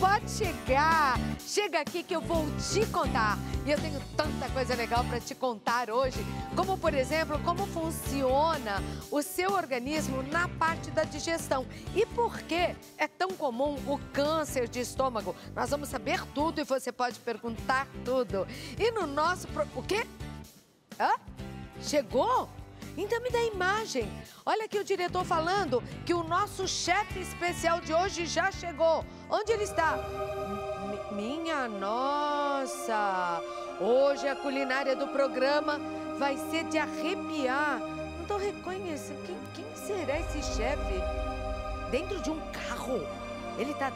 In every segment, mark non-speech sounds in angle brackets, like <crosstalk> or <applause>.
pode chegar. Chega aqui que eu vou te contar. E eu tenho tanta coisa legal para te contar hoje, como por exemplo, como funciona o seu organismo na parte da digestão e por que é tão comum o câncer de estômago. Nós vamos saber tudo e você pode perguntar tudo. E no nosso pro... o quê? Hã? Chegou? Então me dá imagem. Olha aqui o diretor falando que o nosso chefe especial de hoje já chegou. Onde ele está? M minha nossa! Hoje a culinária do programa vai ser de arrepiar. Não estou reconhecendo. Quem, quem será esse chefe? Dentro de um carro. Ele está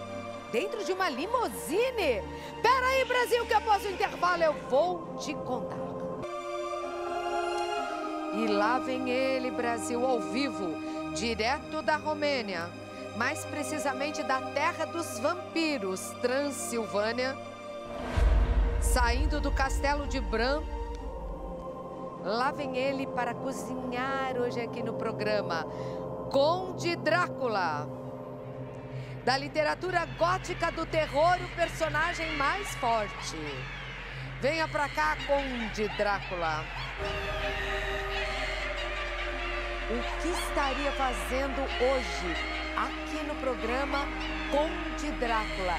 dentro de uma limusine. Pera aí, Brasil, que após o intervalo eu vou te contar. E lá vem ele, Brasil, ao vivo, direto da Romênia, mais precisamente da terra dos vampiros, Transilvânia, saindo do castelo de Bran. Lá vem ele para cozinhar hoje aqui no programa, Conde Drácula. Da literatura gótica do terror, o personagem mais forte. Venha pra cá, Conde Drácula. O que estaria fazendo hoje aqui no programa Conde Drácula?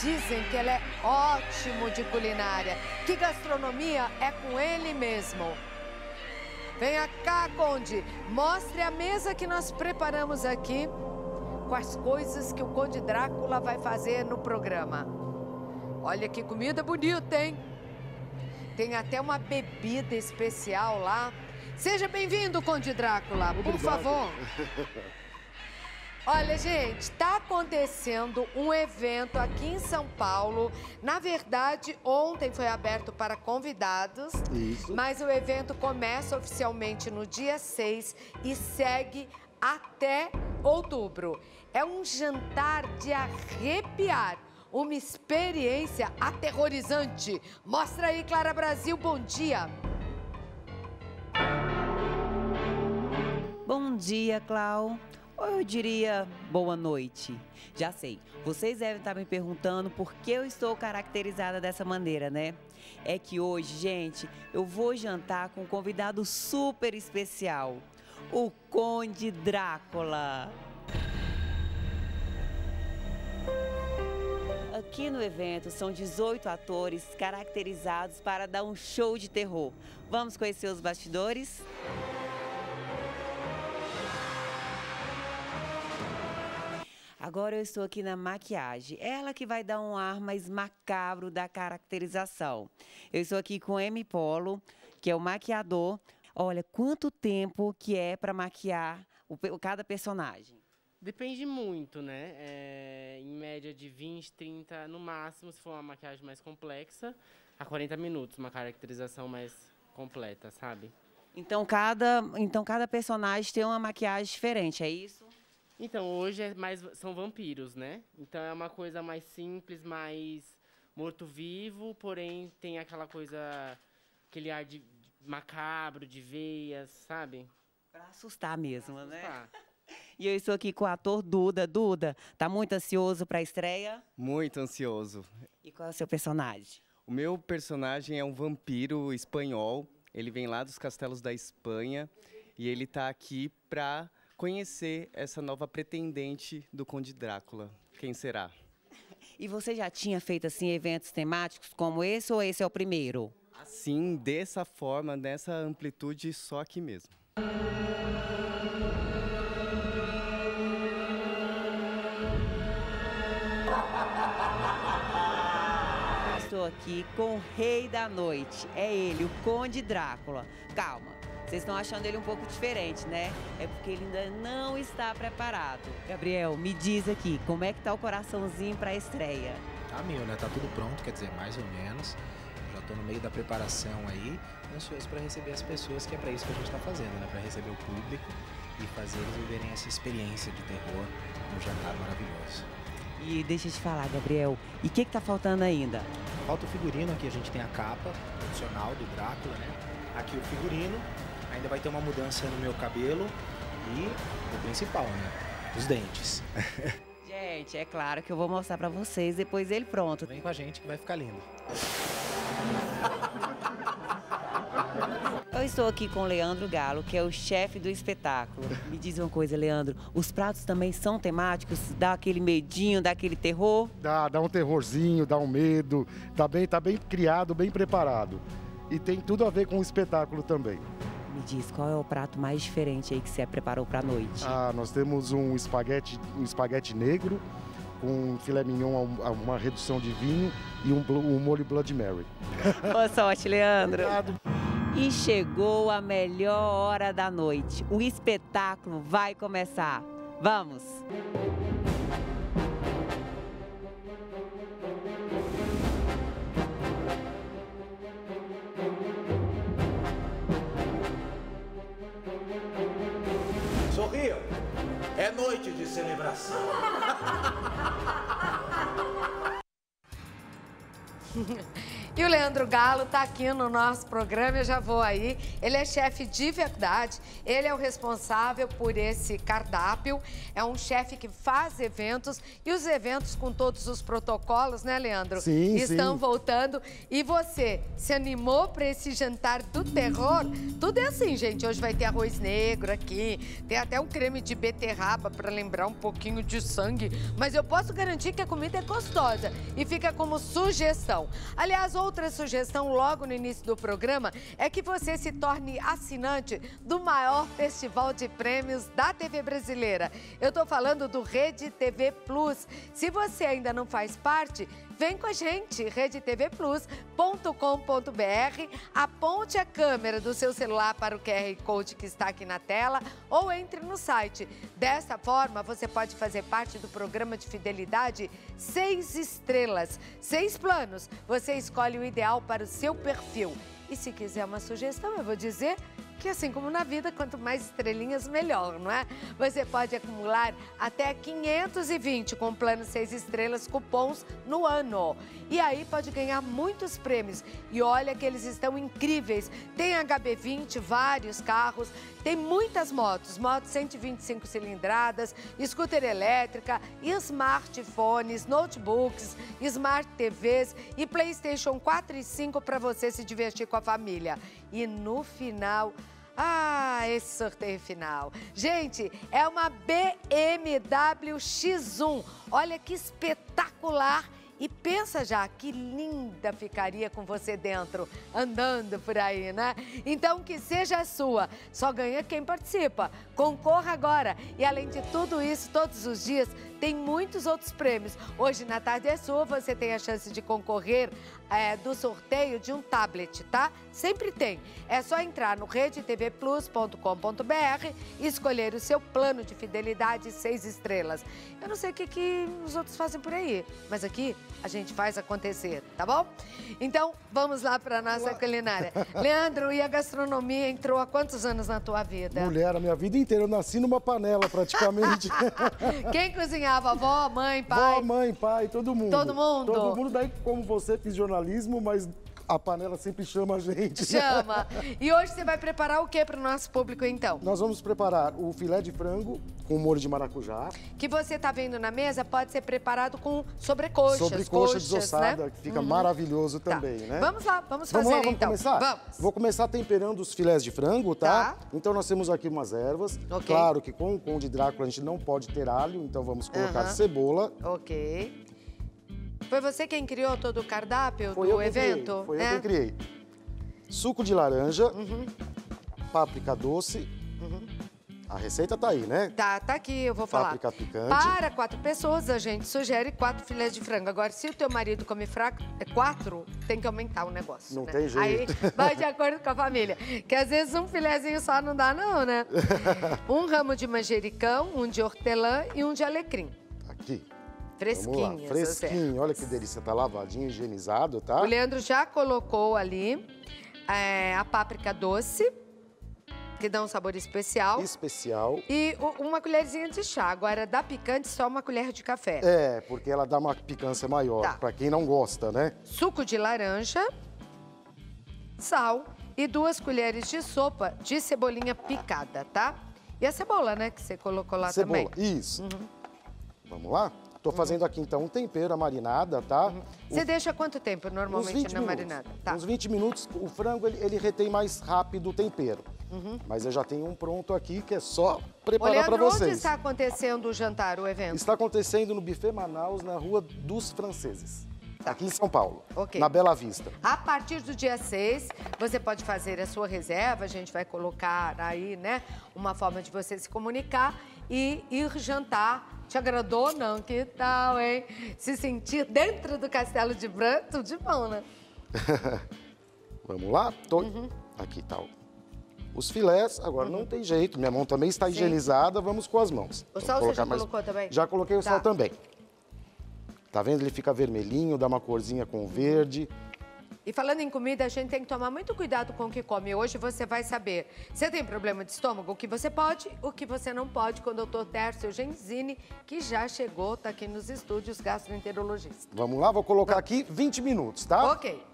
Dizem que ele é ótimo de culinária, que gastronomia é com ele mesmo. Venha cá, Conde, mostre a mesa que nós preparamos aqui com as coisas que o Conde Drácula vai fazer no programa. Olha que comida bonita, hein? Tem até uma bebida especial lá. Seja bem-vindo, Conde Drácula, por Obrigado. favor. Olha, gente, está acontecendo um evento aqui em São Paulo. Na verdade, ontem foi aberto para convidados, Isso. mas o evento começa oficialmente no dia 6 e segue até outubro. É um jantar de arrepiar, uma experiência aterrorizante. Mostra aí, Clara Brasil, bom dia. Bom dia, Clau. Ou eu diria boa noite. Já sei, vocês devem estar me perguntando por que eu estou caracterizada dessa maneira, né? É que hoje, gente, eu vou jantar com um convidado super especial, o Conde Drácula. Aqui no evento são 18 atores caracterizados para dar um show de terror. Vamos conhecer os bastidores? Agora eu estou aqui na maquiagem. Ela que vai dar um ar mais macabro da caracterização. Eu estou aqui com M Polo, que é o maquiador. Olha, quanto tempo que é para maquiar o cada personagem? Depende muito, né? É, em média de 20, 30, no máximo, se for uma maquiagem mais complexa, a 40 minutos, uma caracterização mais completa, sabe? Então cada, então cada personagem tem uma maquiagem diferente, é isso? Então, hoje é mais, são vampiros, né? Então é uma coisa mais simples, mais morto-vivo, porém tem aquela coisa, aquele ar de, de macabro, de veias, sabe? Para assustar mesmo, né? Tá. <laughs> E eu estou aqui com o ator Duda. Duda, tá muito ansioso para a estreia? Muito ansioso. E qual é o seu personagem? O meu personagem é um vampiro espanhol. Ele vem lá dos castelos da Espanha e ele tá aqui pra conhecer essa nova pretendente do Conde Drácula. Quem será? E você já tinha feito assim eventos temáticos como esse ou esse é o primeiro? Assim, dessa forma, nessa amplitude, só aqui mesmo. Estou aqui com o rei da noite. É ele, o Conde Drácula. Calma, vocês estão achando ele um pouco diferente, né? É porque ele ainda não está preparado. Gabriel, me diz aqui, como é que tá o coraçãozinho para a estreia? Tá mil, né? Tá tudo pronto, quer dizer, mais ou menos. Já tô no meio da preparação aí, ansioso para receber as pessoas, que é para isso que a gente tá fazendo, né? Para receber o público e fazer eles viverem essa experiência de terror num jantar maravilhoso. E deixa eu te falar, Gabriel, e o que que tá faltando ainda? Falta o figurino, aqui a gente tem a capa tradicional do Drácula, né? Aqui o figurino, ainda vai ter uma mudança no meu cabelo e o principal, né? Os dentes. <laughs> Gente, é claro que eu vou mostrar pra vocês depois dele pronto. Vem com a gente que vai ficar lindo. Eu estou aqui com o Leandro Galo, que é o chefe do espetáculo. Me diz uma coisa, Leandro, os pratos também são temáticos? Dá aquele medinho, dá aquele terror? Dá, dá um terrorzinho, dá um medo, tá bem, tá bem criado, bem preparado. E tem tudo a ver com o espetáculo também. Me diz, qual é o prato mais diferente aí que você preparou pra noite? Ah, nós temos um espaguete, um espaguete negro com filé mignon, a uma redução de vinho e um, um molho Blood Mary. <laughs> Boa sorte, Leandro. Obrigado. E chegou a melhor hora da noite. O espetáculo vai começar. Vamos! Noite de celebração. <laughs> E o Leandro Galo está aqui no nosso programa, eu já vou aí. Ele é chefe de verdade, ele é o responsável por esse cardápio. É um chefe que faz eventos e os eventos com todos os protocolos, né, Leandro? Sim, Estão sim. voltando. E você se animou para esse jantar do terror? Tudo é assim, gente. Hoje vai ter arroz negro aqui, tem até um creme de beterraba para lembrar um pouquinho de sangue. Mas eu posso garantir que a comida é gostosa e fica como sugestão. Aliás, outra sugestão logo no início do programa é que você se torne assinante do maior festival de prêmios da TV brasileira. Eu tô falando do Rede TV Plus. Se você ainda não faz parte, Vem com a gente, redetvplus.com.br, aponte a câmera do seu celular para o QR Code que está aqui na tela ou entre no site. Dessa forma, você pode fazer parte do programa de fidelidade Seis Estrelas. Seis planos, você escolhe ideal para o seu perfil. E se quiser uma sugestão, eu vou dizer que assim como na vida, quanto mais estrelinhas, melhor, não é? Você pode acumular até 520 com plano 6 estrelas cupons no ano. E aí pode ganhar muitos prêmios. E olha que eles estão incríveis. Tem HB20, vários carros, tem muitas motos, motos 125 cilindradas, scooter elétrica, smartphones, notebooks, smart TVs e PlayStation 4 e 5 para você se divertir com a família. E no final, ah, esse sorteio final. Gente, é uma BMW X1. Olha que espetacular. E pensa já, que linda ficaria com você dentro, andando por aí, né? Então que seja sua. Só ganha quem participa. Concorra agora. E além de tudo isso, todos os dias tem muitos outros prêmios. Hoje na tarde é sua, você tem a chance de concorrer é, do sorteio de um tablet, tá? Sempre tem. É só entrar no redetvplus.com.br e escolher o seu plano de fidelidade seis estrelas. Eu não sei o que, que os outros fazem por aí, mas aqui a gente faz acontecer, tá bom? Então, vamos lá para nossa culinária. <laughs> Leandro, e a gastronomia entrou há quantos anos na tua vida? Mulher, a minha vida inteira, eu nasci numa panela praticamente. <laughs> Quem cozinhava? Avó, mãe, pai? Vó, mãe, pai, todo mundo. Todo mundo? Todo mundo, daí como você fiz jornalismo, mas a panela sempre chama a gente. Chama. E hoje você vai preparar o que para o nosso público, então? Nós vamos preparar o filé de frango com molho de maracujá, Que você está vendo na mesa pode ser preparado com sobrecoxas. sobrecoxa coxas, desossada, né? que fica maravilhoso Tá. também, né? Vamos lá, vamos Vamos fazer lá, vamos então. começar? Vamos. Vou começar temperando os filés de frango, tá? Tá. Então nós temos aqui umas ervas. Ok. Claro que com o conde Drácula a gente não pode ter alho, então vamos colocar Aham. cebola. Ok. Foi você quem criou todo o cardápio Foi do evento? criei. Foi né? eu que criei. Suco de laranja, Uhum. páprica doce. A receita tá aí, né? Tá, tá aqui, eu vou falar. Páprica picante. Para quatro pessoas, a gente sugere quatro filés de frango. Agora, se o teu marido come fraco, é quatro, tem que aumentar o negócio. Não né? tem jeito. Aí vai de acordo com a família. Que às vezes um filézinho só não dá, não, né? <laughs> um ramo de manjericão, um de hortelã e um de alecrim. Aqui. Lá. Fresquinho. Olha que delícia. Tá lavadinho, higienizado, tá? O Leandro já colocou ali é, a páprica doce, que dá um sabor especial. Especial. E uma colherzinha de chá. Agora, da picante, só uma colher de café. É, porque ela dá uma picância maior. Tá. Pra quem não gosta, né? Suco de laranja, sal e duas colheres de sopa de cebolinha picada, tá? E a cebola, né, que você colocou lá Cebola. também. Isso. Vamos lá? Tô fazendo aqui então um tempero, a marinada, tá? Você deixa quanto tempo normalmente 20 na minutos. marinada? Tá. Uns 20 minutos, o frango ele, ele retém mais rápido o tempero. Uhum. Mas eu já tenho um pronto aqui que é só preparar para Leandro, onde vocês. está acontecendo o jantar, o evento? Está acontecendo no Buffet Manaus, na Rua dos Franceses. Aqui em São Paulo. Tá. Ok. Na Bela Vista. A partir do dia 6, você pode fazer a sua reserva, a gente vai colocar aí, né, uma forma de você se comunicar e ir jantar. Te agradou, não? Que tal, hein? Se sentir dentro do Castelo de Bran, tudo de bom, né? <laughs> Vamos lá? Tô- Uhum. Aqui tá. Os filés, agora não tem jeito. Minha mão também está Sim. higienizada, vamos com as mãos. O sal você já mais- colocou também? Já coloquei o Tá. sal também. Tá vendo? Ele fica vermelhinho, dá uma corzinha com verde. E falando em comida, a gente tem que tomar muito cuidado com o que come. Hoje você vai saber. Você tem problema de estômago? O que você pode, o que você não pode, com o doutor Tércio Genzini, que já chegou, tá aqui nos estúdios, gastroenterologista. Vamos lá, vou colocar aqui 20 minutos, tá? Ok.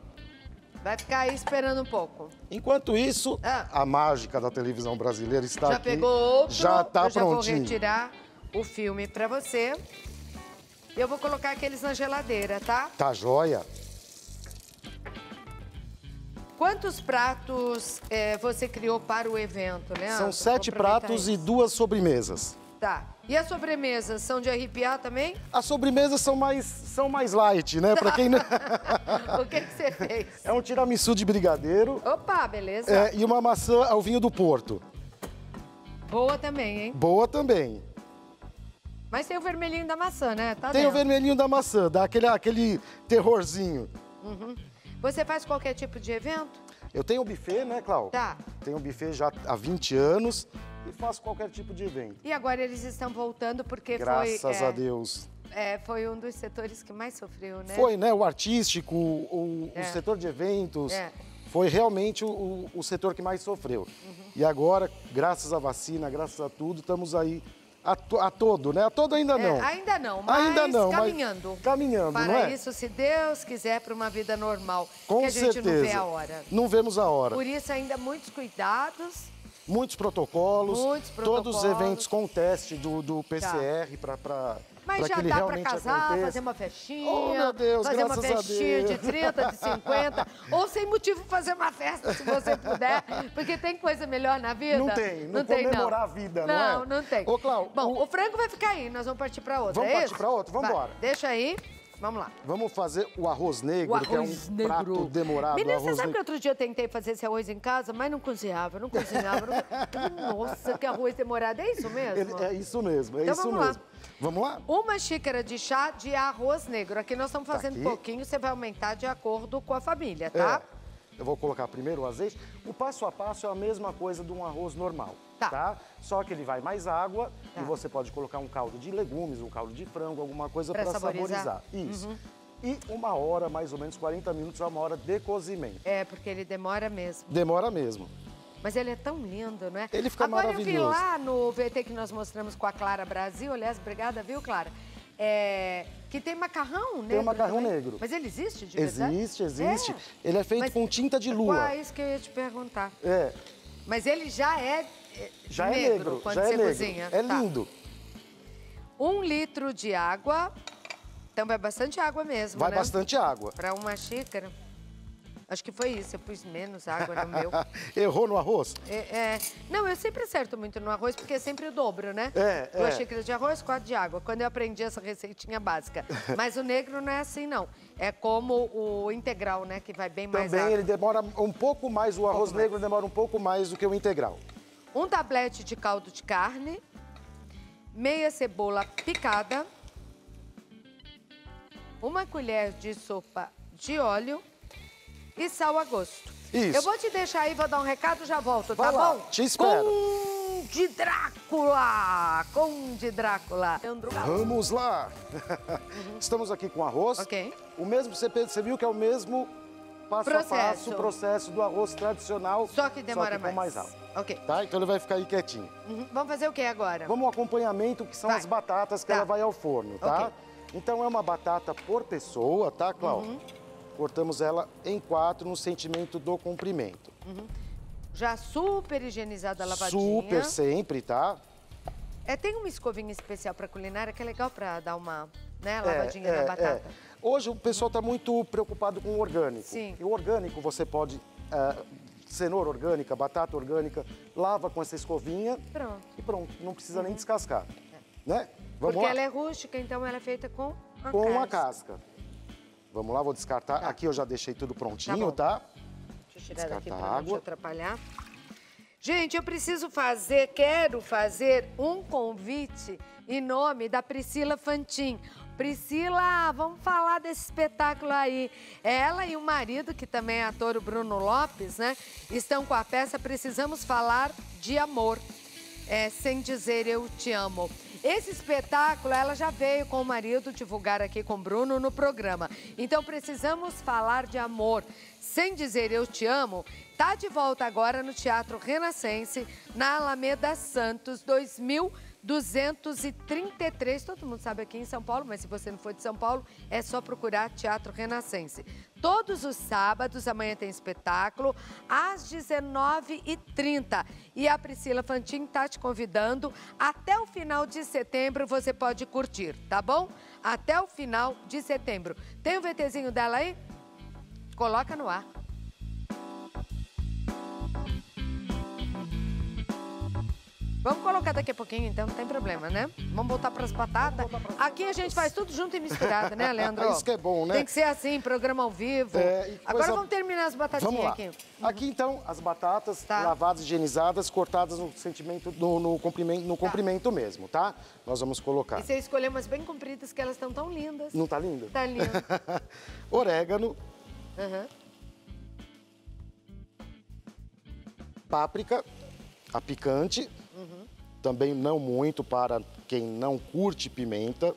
Vai ficar aí esperando um pouco. Enquanto isso, Ah. a mágica da televisão brasileira está já aqui. pegou outro? Já tá Eu já vou prontinho. retirar o filme pra você. Eu vou colocar aqueles na geladeira, tá? Tá joia? Quantos pratos eh, você criou para o evento, Leandro? São sete pratos e isso. duas sobremesas. Tá. E as sobremesas são de arrepiar também? As sobremesas são mais, são mais light, né? Pra quem não... <laughs> o que, que você fez? É um tiramisu de brigadeiro Opa, beleza. é, e uma maçã ao vinho do Porto. Boa também, hein? Boa também. Mas tem o vermelhinho da maçã, né? Tá Tem o dentro. vermelhinho da maçã, dá aquele, aquele terrorzinho. Você faz qualquer tipo de evento? Eu tenho o buffet, né, Clau? Tá. Tenho o buffet já há 20 anos e faço qualquer tipo de evento. E agora eles estão voltando porque Graças foi... é, a Deus. é, foi um dos setores que mais sofreu, né? Foi, né? O artístico, o, o É. setor de eventos. É. Foi realmente o, o- o setor que mais sofreu. Uhum. E agora, graças à vacina, graças a tudo, estamos aí a, to- a todo, né? A todo ainda É, não. ainda não, mas Ainda não, mas caminhando. caminhando, Para não é? isso, se Deus quiser, para uma vida normal. Com que a gente certeza. não vê a hora. Não vemos a hora. Por isso, ainda muitos cuidados. Muitos protocolos, Muitos todos os protocolos. Tá. eventos com teste do, do PCR para Mas já dá para realmente casar, aconteça. fazer uma festinha. Oh, meu Deus, fazer uma festinha de Deus. 30, de 50. <laughs> ou sem motivo fazer uma festa, se você puder. Porque tem coisa melhor na vida? Não tem, não tem, comemorar a vida, não é? Não, não tem. Ô, Clau, Bom, o- o... frango vai ficar aí, nós vamos partir para outra, Vamos é partir isso? pra outra? Vamos embora. Deixa aí, vamos lá. Vamos fazer o arroz negro, O que é arroz um negro. prato demorado. Menina, você arroz sabe que outro dia eu tentei fazer esse arroz em casa, mas não cozinhava, não cozinhava. Não... <laughs> Nossa, que arroz demorado. É isso mesmo? Ele- é isso mesmo, é Então isso vamos lá. Vamos lá? Uma xícara de chá de arroz negro. Aqui nós estamos fazendo aqui. pouquinho, você vai aumentar de acordo com a família, tá? É. Eu vou colocar primeiro o azeite. O passo a passo é a mesma coisa de um arroz normal, Tá. tá? Só que ele vai mais água Tá. e você pode colocar um caldo de legumes, um caldo de frango, alguma coisa para saborizar. Uhum. saborizar. Isso. E uma hora, mais ou menos 40 minutos a uma hora de cozimento. É, porque ele demora mesmo. Demora mesmo. Mas ele é tão lindo, não é? Ele fica Agora maravilhoso. eu vi lá no VT que nós mostramos com a Clara Brasil, aliás, obrigada, viu, Clara? É, que tem macarrão negro. macarrão também. negro. Mas ele existe de verdade? Existe, existe. É. Ele é feito Mas com tinta de lua. É isso que eu ia te perguntar? É, Mas ele já é, é já negro, é negro, quando já você é negro. cozinha. É Tá. lindo. Um litro de água. Então vai bastante água mesmo, Vai né? bastante água. Para uma xícara. Acho que foi isso, eu pus menos água no meu. <laughs> Errou no arroz? É, é, Não, eu sempre acerto muito no arroz, porque é sempre o dobro, né? É, Duas é. xícaras de arroz, quatro de água. Quando eu aprendi essa receitinha básica. <laughs> Mas o negro não é assim, não. É como o integral, né? Que vai bem mais Também água. ele demora um pouco mais, o arroz mais. negro demora um pouco mais do que o integral. Um tablete de caldo de carne, meia cebola picada, uma colher de sopa de óleo e sal a gosto. Isso. Eu vou te deixar aí, vou dar um recado, já volto, Vai tá lá, bom? te espero. Conde Drácula! Conde Drácula! Vamos lá! <laughs> Estamos aqui com arroz. Ok. O mesmo, você, viu que é o mesmo passo a Processo. passo, processo do arroz tradicional. Só que demora só que com mais. mais água. Ok. Tá? Então ele vai ficar aí quietinho. Uhum. Vamos fazer o que agora? Vamos ao acompanhamento, que são Vai. as batatas que Tá. ela vai ao forno, tá? Ok. Então é uma batata por pessoa, tá, Clau? Uhum. Cortamos ela em quatro no sentimento do comprimento. Já super higienizada, lavadinha. Super sempre, tá? É, tem uma escovinha especial para culinária que é legal para dar uma né? Lavadinha É, na é, batata. é. Hoje o pessoal está muito preocupado com o orgânico. Sim. E o orgânico você pode. é, cenoura orgânica, batata orgânica, lava com essa escovinha Pronto. e pronto. Não precisa nem descascar. Né? Vamos Porque lá? ela é rústica, então ela é feita com a Com a casca. Vamos lá, vou descartar. Tá. Aqui eu já deixei tudo prontinho, bom. tá? Deixa eu tirar daqui Descarta para a não te atrapalhar. Gente, eu preciso fazer, quero fazer um convite em nome da Priscila Fantin. Priscila, vamos falar desse espetáculo aí. Ela e o marido, que também é ator, o Bruno Lopes, né? Estão com a peça Precisamos Falar de Amor. É, sem dizer eu te amo. Esse espetáculo, ela já veio com o marido divulgar aqui com o Bruno no programa. Então, precisamos falar de amor. Sem dizer eu te amo, tá de volta agora no Teatro Renascense, na Alameda Santos, 2233. Todo mundo sabe aqui em São Paulo, mas se você não for de São Paulo, é só procurar Teatro Renascense. Todos os sábados, amanhã tem espetáculo, às 19h30. E a Priscila Fantin tá te convidando. Até o final de setembro você pode curtir, tá bom? Até o final de setembro. Tem o VTzinho dela aí? Coloca no ar. Vamos colocar daqui a pouquinho, então, não tem problema, né? Vamos voltar para as batatas. Aqui a gente faz tudo junto e misturado, né, Leandro? <laughs> Isso que é bom, né? Tem que ser assim, programa ao vivo. É, Agora vamos terminar as batatinhas Vamos lá. aqui. Aqui, então, as batatas Tá. lavadas, higienizadas, cortadas no sentimento, no, no comprimento, no comprimento mesmo, tá? Nós vamos colocar. E você escolheu umas bem compridas, que elas estão tão lindas. Não tá lindo? Tá lindo. <laughs> Orégano, Aham. páprica, a picante, Uhum. também não muito para quem não curte pimenta.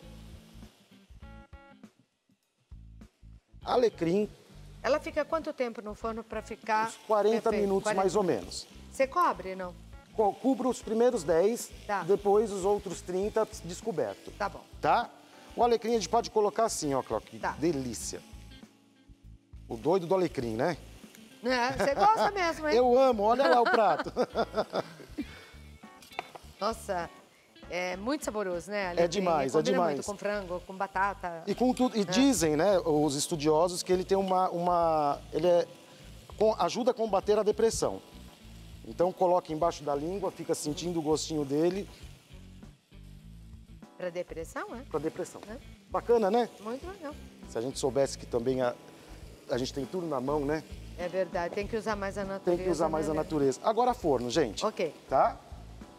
Alecrim, Ela fica quanto tempo no forno para ficar? uns 40 perfeito? minutos 40. mais ou menos. Você cobre, não? Co- Cubro os primeiros 10, Tá. depois os outros 30 descoberto. Tá bom. Tá? O alecrim a gente pode colocar assim, ó, Cló, que Tá. delícia. O doido do alecrim, né? É, você gosta mesmo, hein? Eu amo, olha lá o prato. <laughs> Nossa, é muito saboroso, né? É alecrim? demais, é demais. muito com frango, com batata. E, com tudo, e É. dizem, né, os estudiosos, que ele tem uma. uma ele é, com- ajuda a combater a depressão. Então coloca embaixo da língua, fica sentindo o gostinho dele Para depressão, é? para depressão. É. Bacana, né? Muito legal. Se a gente soubesse que também a, a gente tem tudo na mão, né? É verdade, tem que usar mais a natureza. Tem que usar mais né, a natureza. Agora forno, gente. Ok. Tá?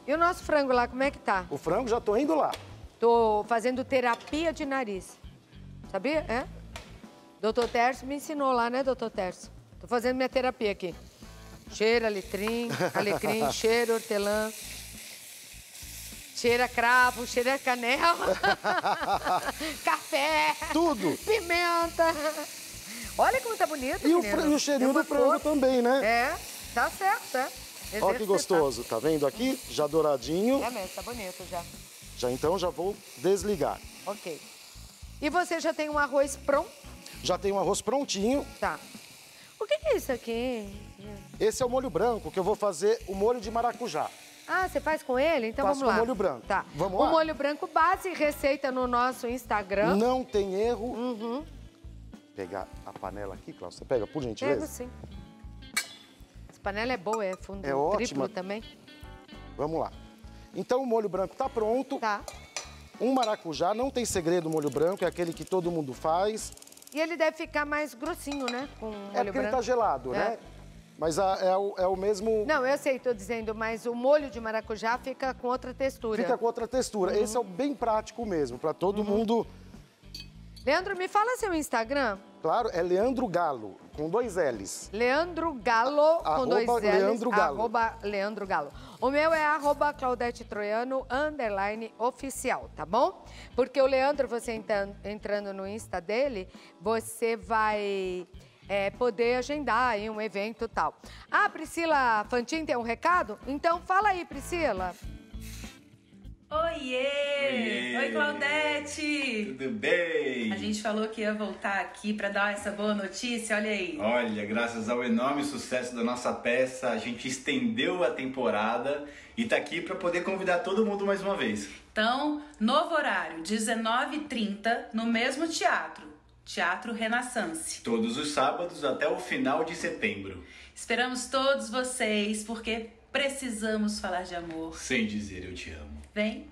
E o nosso frango lá, como é que tá? O frango já tô indo lá. Tô fazendo terapia de nariz. Sabia? É? Doutor Tércio me ensinou lá, né, doutor Tércio? Tô fazendo minha terapia aqui. Cheira alecrim, alecrim, <laughs> cheira hortelã. Cheira cravo, cheira canela. <laughs> Café. Tudo. Pimenta. Olha como tá bonito, E o, menino. e o cheirinho uma do frango também, né? É, tá certo, é. Olha que gostoso. Tá vendo aqui? Já douradinho. É mesmo, tá bonito já. Já então já vou desligar. Ok. E você já tem um arroz pronto? Já tem o arroz prontinho. Tá. O que é isso aqui? Esse é o molho branco, que eu vou fazer o molho de maracujá. Ah, você faz com ele? Então Faço vamos lá. com molho branco. Tá. Vamos o lá? molho branco base receita no nosso Instagram. Não tem erro. Uhum. Pegar a panela aqui, Cláudio. Você pega, por gentileza? Pego sim. Panela é boa, é fundo É triplo ótima. também. Vamos lá. Então o molho branco tá pronto. Tá. Um maracujá, não tem segredo o molho branco, é aquele que todo mundo faz. E ele deve ficar mais grossinho, né? Com o molho é porque branco. ele tá gelado, É. né? Mas a- é, o, é o mesmo. Não, eu sei, tô dizendo, mas o molho de maracujá fica com outra textura. Fica com outra textura. Uhum. Esse é o bem prático mesmo, para todo mundo. Leandro, me fala seu Instagram. Claro, é Leandro Galo, com dois L's. Leandro Galo, com Arroba dois L's. Leandro Galo. Arroba Leandro Galo. O meu é arroba Claudete Troiano, underline oficial, tá bom? Porque o Leandro, você entrando no Insta dele, você vai é, poder agendar aí um evento e tal. Ah, Priscila Fantin tem um recado? Então fala aí, Priscila. Oiê! Oiê! Oi, Claudete! Tudo bem? A gente falou que ia voltar aqui para dar essa boa notícia, olha aí. Olha, graças ao enorme sucesso da nossa peça, a gente estendeu a temporada e tá aqui para poder convidar todo mundo mais uma vez. Então, novo horário, 19h30, no mesmo teatro, Teatro Renaissance. Todos os sábados até o final de setembro. Esperamos todos vocês, porque precisamos falar de amor. Sem dizer eu te amo. Vem.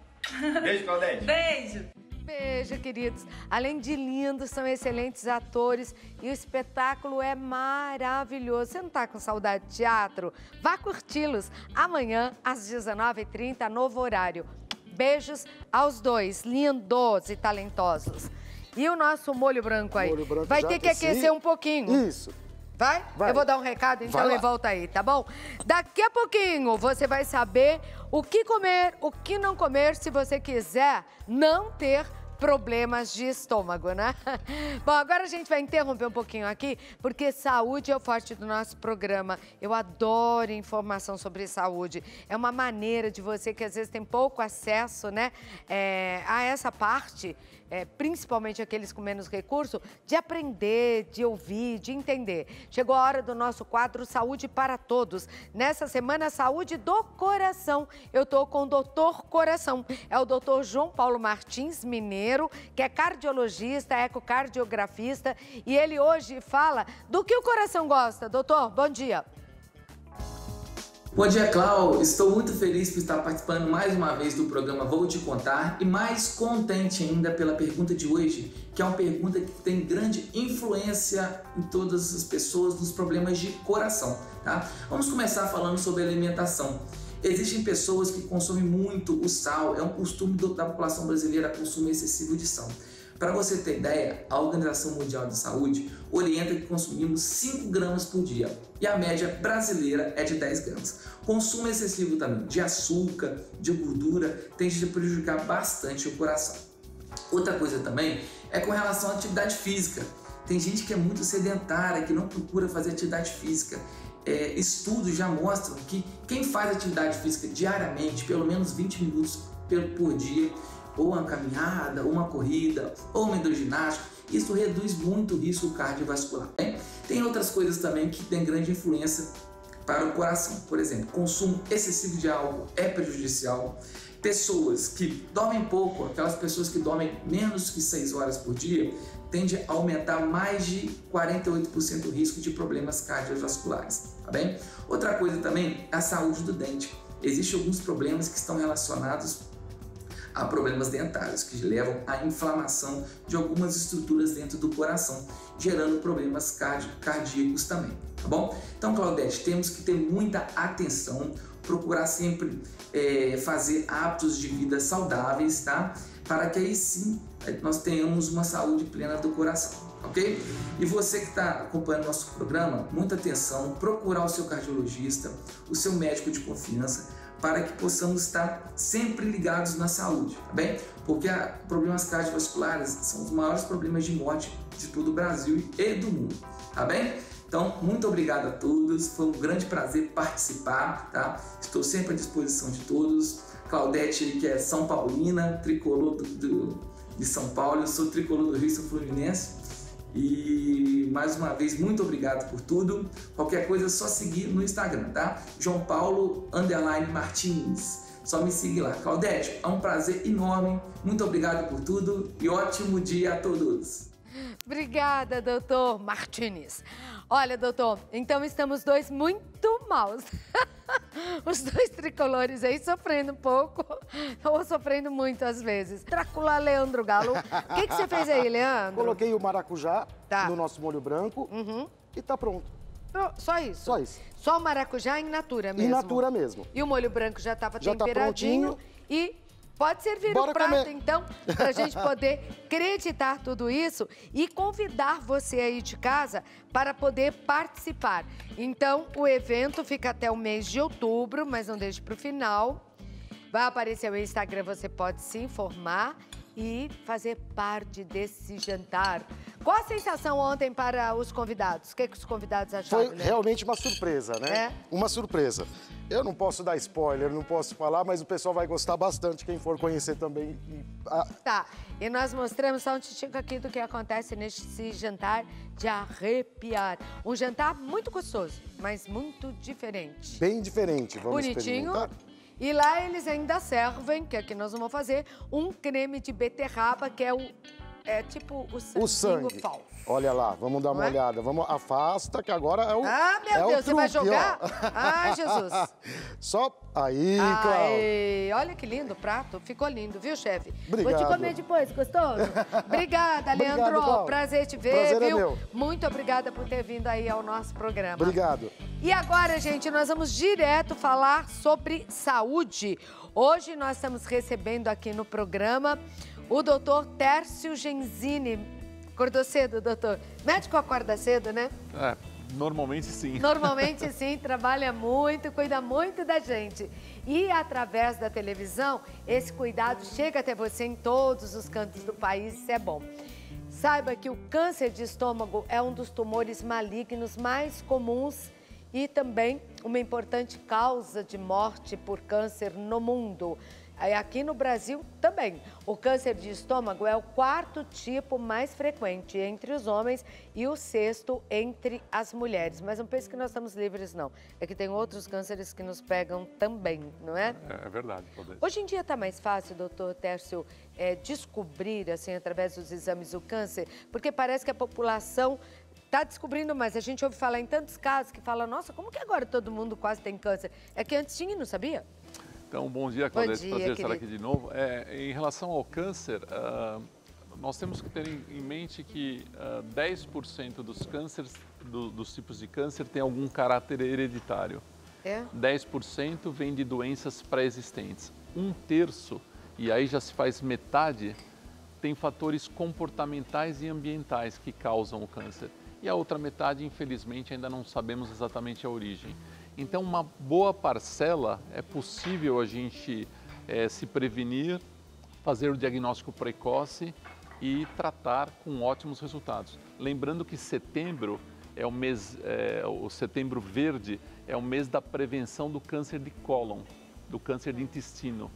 Beijo, Claudete. Beijo. Beijo, queridos. Além de lindos, são excelentes atores e o espetáculo é maravilhoso. Você não tá com saudade de teatro? Vá curti-los amanhã às 19h30, novo horário. Beijos aos dois, lindos e talentosos. E o nosso molho branco aí? Molho branco Vai ter que aquecer um pouquinho. Isso. Vai? Vai. Eu vou dar um recado então e volta aí, tá bom? Daqui a pouquinho você vai saber o que comer, o que não comer, se você quiser não ter problemas de estômago, né? <laughs> Bom, agora a gente vai interromper um pouquinho aqui, porque saúde é o forte do nosso programa. Eu adoro informação sobre saúde. É uma maneira de você que às vezes tem pouco acesso, né, é, a essa parte é, principalmente aqueles com menos recurso, de aprender, de ouvir, de entender. Chegou a hora do nosso quadro Saúde para Todos. Nessa semana, Saúde do Coração. Eu estou com o doutor Coração. É o doutor João Paulo Martins Mineiro, que é cardiologista, ecocardiografista, e ele hoje fala do que o coração gosta. Doutor, bom dia. Bom dia, Clau. Estou muito feliz por estar participando mais uma vez do programa Vou Te Contar e mais contente ainda pela pergunta de hoje, que é uma pergunta que tem grande influência em todas as pessoas nos problemas de coração, tá? Vamos começar falando sobre alimentação. Existem pessoas que consomem muito o sal, é um costume da população brasileira consumir excessivo de sal. Para você ter ideia, a Organização Mundial de Saúde orienta que consumimos 5 gramas por dia e a média brasileira é de 10 gramas. Consumo excessivo também de açúcar, de gordura, tende a prejudicar bastante o coração. Outra coisa também é com relação à atividade física. Tem gente que é muito sedentária, que não procura fazer atividade física. É, estudos já mostram que quem faz atividade física diariamente, pelo menos 20 minutos por dia, ou uma caminhada, ou uma corrida, ou uma hidroginástica, isso reduz muito o risco cardiovascular. né? Tem outras coisas também que têm grande influência para o coração. Por exemplo, consumo excessivo de álcool é prejudicial. Pessoas que dormem pouco, aquelas pessoas que dormem menos que 6 horas por dia, tende a aumentar mais de 48% o risco de problemas cardiovasculares, tá bem? Outra coisa também é a saúde do dente. Existem alguns problemas que estão relacionados a problemas dentários que levam à inflamação de algumas estruturas dentro do coração, gerando problemas cardi- cardíacos também, tá bom? Então, Claudete, temos que ter muita atenção, procurar sempre eh, fazer hábitos de vida saudáveis, tá? Para que aí sim eh, nós tenhamos uma saúde plena do coração, ok? E você que está acompanhando nosso programa, muita atenção, procurar o seu cardiologista, o seu médico de confiança, para que possamos estar sempre ligados na saúde, tá bem? Porque problemas cardiovasculares são os maiores problemas de morte de todo o Brasil e do mundo, tá bem? Então, muito obrigado a todos, foi um grande prazer participar, tá? Estou sempre à disposição de todos. Claudete, que é São Paulina, tricolor do, do- de São Paulo, eu sou tricolor do Rio São Fluminense. E mais uma vez, muito obrigado por tudo. Qualquer coisa é só seguir no Instagram, tá? João Paulo Underline Martins. Só me seguir lá. Claudete, é um prazer enorme. Muito obrigado por tudo e ótimo dia a todos. Obrigada, doutor Martinez. Olha, doutor, então estamos dois muito maus. <laughs> Os dois tricolores aí sofrendo um pouco, <laughs> ou sofrendo muito às vezes. Drácula Leandro Galo. O que, que você fez aí, Leandro? Coloquei o maracujá Tá. no nosso molho branco e tá pronto. Pro- Só isso? Só isso. Só o maracujá em natura mesmo? In natura mesmo. E o molho branco já estava tá temperadinho. prontinho. e pode servir Bora o prato, comer. então, para a gente poder <laughs> acreditar tudo isso e convidar você aí de casa para poder participar. Então, o evento fica até o mês de outubro, mas não deixe para o final. Vai aparecer o Instagram, você pode se informar e fazer parte desse jantar Qual a sensação ontem para os convidados? O que, que os convidados acharam? Foi né? realmente uma surpresa, né? É. Uma surpresa. Eu não posso dar spoiler, não posso falar, mas o pessoal vai gostar bastante, quem for conhecer também. Tá, e nós mostramos só um titico aqui do que acontece nesse jantar de arrepiar. Um jantar muito gostoso, mas muito diferente. bem diferente, vamos Bonitinho. E lá eles ainda servem, que aqui nós vamos fazer, um creme de beterraba, que é o. É tipo o sangue O sangue. falso. Olha lá, vamos dar uma é? olhada. Vamos, afasta, que agora é o. Ah, meu é Deus, você vai truque, jogar? ó. <laughs> Ai, Jesus. Só. Aí, Cláudio. Olha que lindo o prato. Ficou lindo, viu, chefe? Vou te Obrigado. comer depois, gostoso? <laughs> Obrigada, Obrigado, Leandro. Cláudio. Prazer te ver, Prazer é viu? meu. Muito obrigada por ter vindo aí ao nosso programa. Obrigado. E agora, gente, nós vamos direto falar sobre saúde. Hoje nós estamos recebendo aqui no programa o doutor Tércio Genzini. Acordou cedo, doutor? Médico acorda cedo, né? É, normalmente sim. Normalmente <laughs> sim, trabalha muito, cuida muito da gente. E através da televisão, esse cuidado chega até você em todos os cantos do país, isso é bom. Saiba que o câncer de estômago é um dos tumores malignos mais comuns e também uma importante causa de morte por câncer no mundo. Aqui no Brasil também. O câncer de estômago é o quarto tipo mais frequente entre os homens e o sexto entre as mulheres. Mas não pense que nós estamos livres, não. É que tem outros cânceres que nos pegam também, não é? É, é verdade, Claudete. Hoje em dia está mais fácil, doutor Tércio, é, descobrir, assim, através dos exames, o câncer? Porque parece que a população está descobrindo mais. A gente ouve falar em tantos casos que fala, nossa, como que agora todo mundo quase tem câncer? É que antes tinha e não sabia? Então, bom dia, Claudete. dia, Prazer estar querido. aqui de novo. É, em relação ao câncer, ah, nós temos que ter em, mente que ah, 10% dos cânceres, do- dos tipos de câncer, tem algum caráter hereditário. É? 10% vem de doenças pré-existentes. Um terço, e aí já se faz metade, tem fatores comportamentais e ambientais que causam o câncer. E a outra metade, infelizmente, ainda não sabemos exatamente a origem. Então, uma boa parcela é possível a gente eh, se prevenir, fazer o diagnóstico precoce e tratar com ótimos resultados. Lembrando que setembro é o mês, é, o setembro verde é o mês da prevenção do câncer de cólon, do câncer de intestino.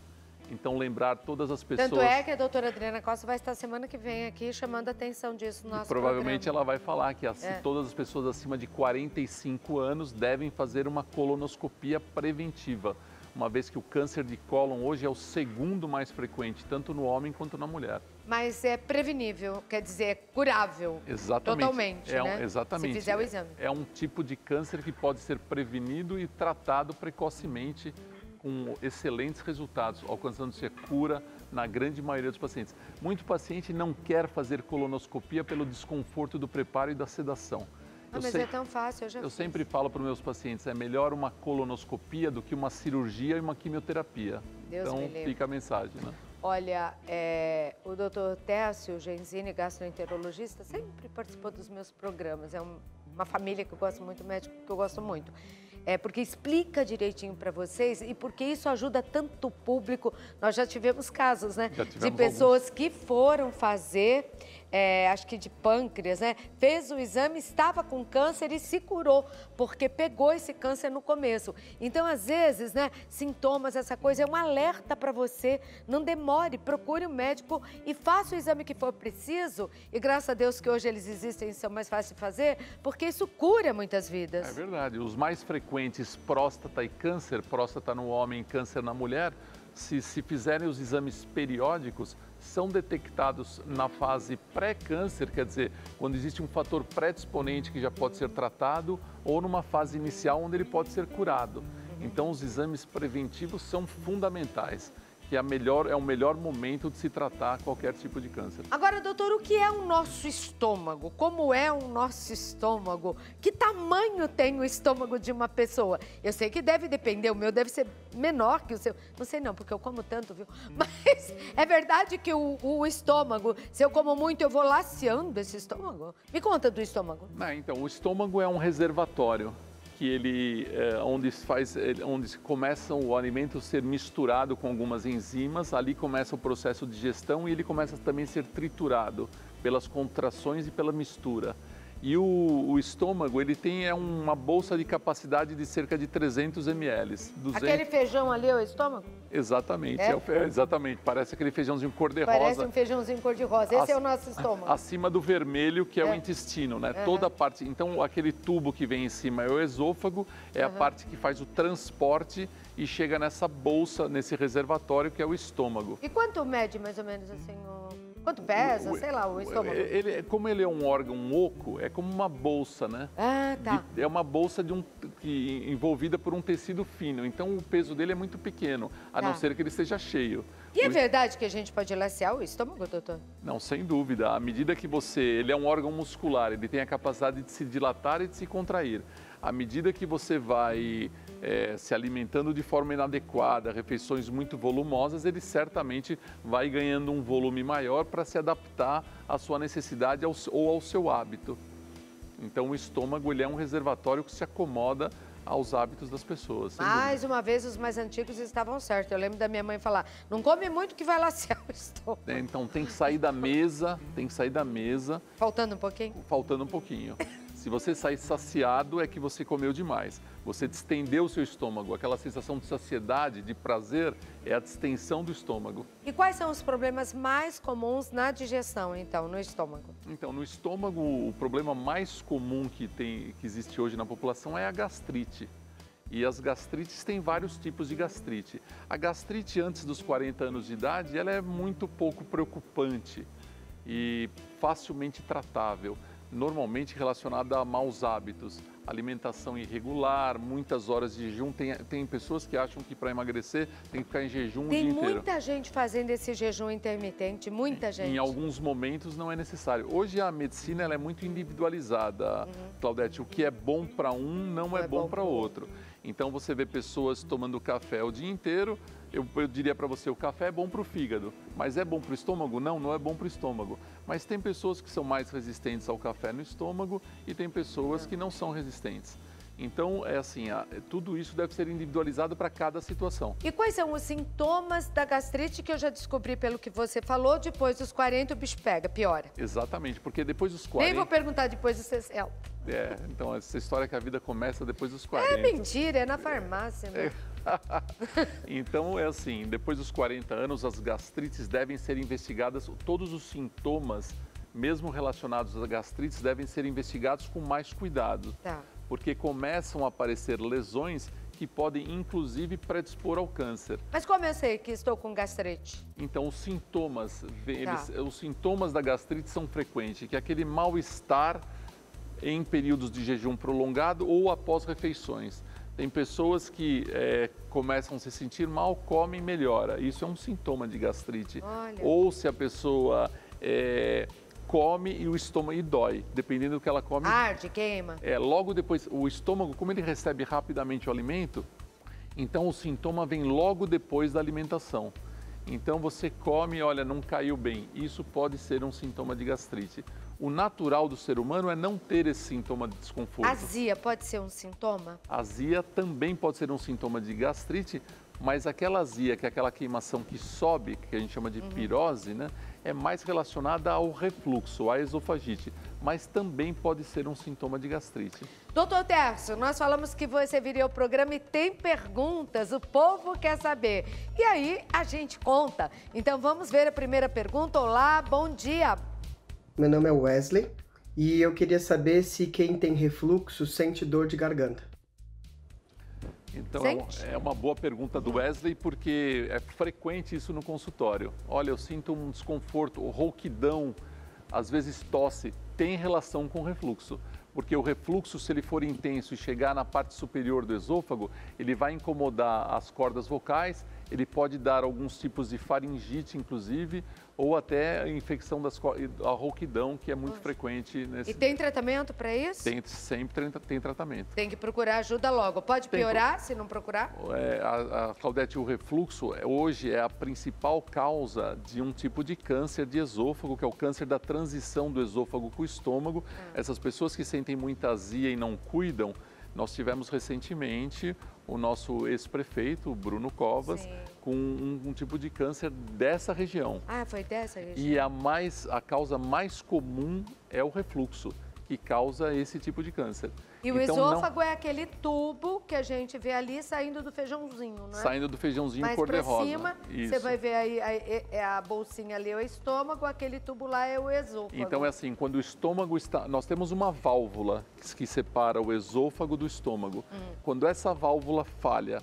Então lembrar todas as pessoas. Tanto é que a doutora Adriana Costa vai estar semana que vem aqui chamando a atenção disso no nosso Provavelmente programa. ela vai falar que as- É. todas as pessoas acima de 45 anos devem fazer uma colonoscopia preventiva, uma vez que o câncer de cólon hoje é o segundo mais frequente, tanto no homem quanto na mulher. Mas é prevenível, quer dizer, é curável. Exatamente. Totalmente, é um, né? Exatamente. Se fizer o exame. É um tipo de câncer que pode ser prevenido e tratado precocemente com excelentes resultados, alcançando-se a cura na grande maioria dos pacientes. Muito paciente não quer fazer colonoscopia pelo desconforto do preparo e da sedação. Ah, mas é tão fácil, eu já eu fiz. sempre falo para os meus pacientes, é melhor uma colonoscopia do que uma cirurgia e uma quimioterapia. Deus então me livre. fica a mensagem, né? Olha, é, o doutor Técio Genzini, gastroenterologista, sempre participou dos meus programas. É um- uma família que eu gosto muito, médico que eu gosto muito. É porque explica direitinho para vocês e porque isso ajuda tanto o público. Nós já tivemos casos, né? Já de tivemos pessoas que foram fazer, é, acho que de pâncreas, né? Fez o exame, estava com câncer e se curou, porque pegou esse câncer no começo. Então, às vezes, né, sintomas, essa coisa, é um alerta para você. Não demore, procure um médico e faça o exame que for preciso. E graças a Deus que hoje eles existem e são mais fáceis de fazer, porque isso cura muitas vidas. É verdade. Os mais frequentes, próstata e câncer, próstata no homem, câncer na mulher, se, se fizerem os exames periódicos, são detectados na fase pré-câncer, quer dizer, quando existe um fator predisponente que já pode ser tratado, ou numa fase inicial onde ele pode ser curado. Então, os exames preventivos são fundamentais, que é, melhor, é o melhor momento de se tratar qualquer tipo de câncer. Agora, doutor, o que é o nosso estômago? Como é o nosso estômago? Que tamanho tem o estômago de uma pessoa? Eu sei que deve depender, o meu deve ser menor que o seu. Não sei não, porque eu como tanto, viu? <laughs> Mas é verdade que o, o estômago, se eu como muito, eu vou laceando esse estômago? Me conta do estômago. Ah, então, o estômago é um reservatório que ele, é, onde, se faz, onde começa o alimento a ser misturado com algumas enzimas, ali começa o processo de digestão e ele começa também a ser triturado. pelas contrações e pela mistura. E o, o, estômago, ele tem é uma bolsa de capacidade de cerca de 300 ml. 200... Aquele feijão ali é o estômago? Exatamente, é? É exatamente. Parece aquele feijãozinho cor-de-rosa. Parece um feijãozinho cor-de-rosa. Esse Ac... é o nosso estômago. Acima do vermelho, que é, é. o intestino, né? Uhum. Toda a parte... Então, aquele tubo que vem em cima é o esôfago, é uhum. a parte que faz o transporte e chega nessa bolsa, nesse reservatório, que é o estômago. E quanto mede, mais ou menos, assim, o... Quanto pesa, o, sei lá, o estômago? Ele, como ele é um órgão oco, é como uma bolsa, né? Ah, tá. De, é uma bolsa de um, que, envolvida por um tecido fino. Então o peso dele é muito pequeno, a tá. não ser que ele esteja cheio. E é verdade que a gente pode lacear o estômago, doutor? Não, sem dúvida. À medida que você. Ele é um órgão muscular, ele tem a capacidade de se dilatar e de se contrair. À medida que você vai é, se alimentando de forma inadequada, refeições muito volumosas, ele certamente vai ganhando um volume maior para se adaptar à sua necessidade ou ao seu hábito. Então, o estômago ele é um reservatório que se acomoda aos hábitos das pessoas. Mais uma vez, os mais antigos estavam certos. Eu lembro da minha mãe falar, não come muito que vai lacear o estômago. É, então, tem que sair da mesa, tem que sair da mesa. Faltando um pouquinho? Faltando um pouquinho. Se você sair saciado, é que você comeu demais. Você distendeu o seu estômago. Aquela sensação de saciedade, de prazer, é a distensão do estômago. E quais são os problemas mais comuns na digestão, então, no estômago? Então, no estômago, o problema mais comum que, tem, que existe hoje na população é a gastrite. E as gastrites têm vários tipos de gastrite. A gastrite antes dos 40 anos de idade, ela é muito pouco preocupante e facilmente tratável normalmente relacionada a maus hábitos, alimentação irregular, muitas horas de jejum. Tem, tem pessoas que acham que para emagrecer tem que ficar em jejum tem o dia inteiro. Tem muita gente fazendo esse jejum intermitente, muita em, gente. Em alguns momentos não é necessário. Hoje a medicina ela é muito individualizada, uhum. Claudete. O que é bom para um não, não é, é, bom, bom para outro. Então você vê pessoas tomando café o dia inteiro, eu, eu diria para você, o café é bom para o fígado, mas é bom para o estômago? Não, não é bom para o estômago. Mas tem pessoas que são mais resistentes ao café no estômago e tem pessoas que não são resistentes. Então, é assim, a, tudo isso deve ser individualizado para cada situação. E quais são os sintomas da gastrite que eu já descobri pelo que você falou? Depois dos 40 o bicho pega, piora. Exatamente, porque depois dos 40... Nem vou perguntar depois do CCL. É, então essa história que a vida começa depois dos 40. É mentira, é na farmácia, né? <laughs> Então é assim, depois dos 40 anos, as gastrites devem ser investigadas, todos os sintomas, mesmo relacionados às gastrites, devem ser investigados com mais cuidado. Tá. Porque começam a aparecer lesões que podem inclusive predispor ao câncer. Mas como eu sei que estou com gastrite? Então os sintomas, tá. eles, os sintomas da gastrite são frequentes, que é aquele mal-estar em períodos de jejum prolongado ou após refeições. Tem pessoas que é, começam a se sentir mal, comem e melhora. Isso é um sintoma de gastrite. Olha. Ou se a pessoa é, come e o estômago e dói, dependendo do que ela come. Arde, queima. É, logo depois, o estômago, como ele recebe rapidamente o alimento, então o sintoma vem logo depois da alimentação. Então você come, olha, não caiu bem. Isso pode ser um sintoma de gastrite o natural do ser humano é não ter esse sintoma de desconforto. Azia pode ser um sintoma? Azia também pode ser um sintoma de gastrite, mas aquela azia, que é aquela queimação que sobe, que a gente chama de uhum. pirose, né, é mais relacionada ao refluxo, à esofagite, mas também pode ser um sintoma de gastrite. Doutor Tércio, nós falamos que você viria ao programa e tem perguntas, o povo quer saber. E aí a gente conta. Então vamos ver a primeira pergunta. Olá, bom dia. Meu nome é Wesley e eu queria saber se quem tem refluxo sente dor de garganta. Então é uma boa pergunta do Wesley, porque é frequente isso no consultório. Olha, eu sinto um desconforto, rouquidão, às vezes tosse, tem relação com refluxo. Porque o refluxo, se ele for intenso e chegar na parte superior do esôfago, ele vai incomodar as cordas vocais, ele pode dar alguns tipos de faringite, inclusive, ou até a infecção das a rouquidão, que é muito Poxa. frequente nesse... E tem tratamento para isso? Tem, sempre tem, tem, tratamento. Tem que procurar ajuda logo. Pode piorar se não procurar? É, a, a Claudete, o refluxo é, hoje é a principal causa de um tipo de câncer de esôfago, que é o câncer da transição do esôfago com o estômago. Ah. Essas pessoas que sentem muita azia e não cuidam, Nós tivemos recentemente o nosso ex-prefeito, Bruno Covas, Sim. com um, um tipo de câncer dessa região. Ah, foi dessa região? E a, mais, a causa mais comum é o refluxo, que causa esse tipo de câncer. E o Então, não- esôfago é aquele tubo que a gente vê ali saindo do feijãozinho, né? Saindo do feijãozinho cor-de-rosa. cima, Isso. você vai ver aí, aí, é- é a bolsinha ali é o estômago, aquele tubo lá é o esôfago. Então é assim, quando o estômago está, nós temos uma válvula que, que separa o esôfago do estômago. Hum. Quando essa válvula falha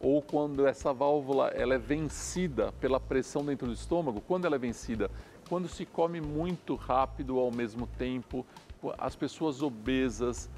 ou quando essa válvula ela é vencida pela pressão dentro do estômago, quando ela é vencida, quando se come muito rápido ao mesmo tempo, as pessoas obesas,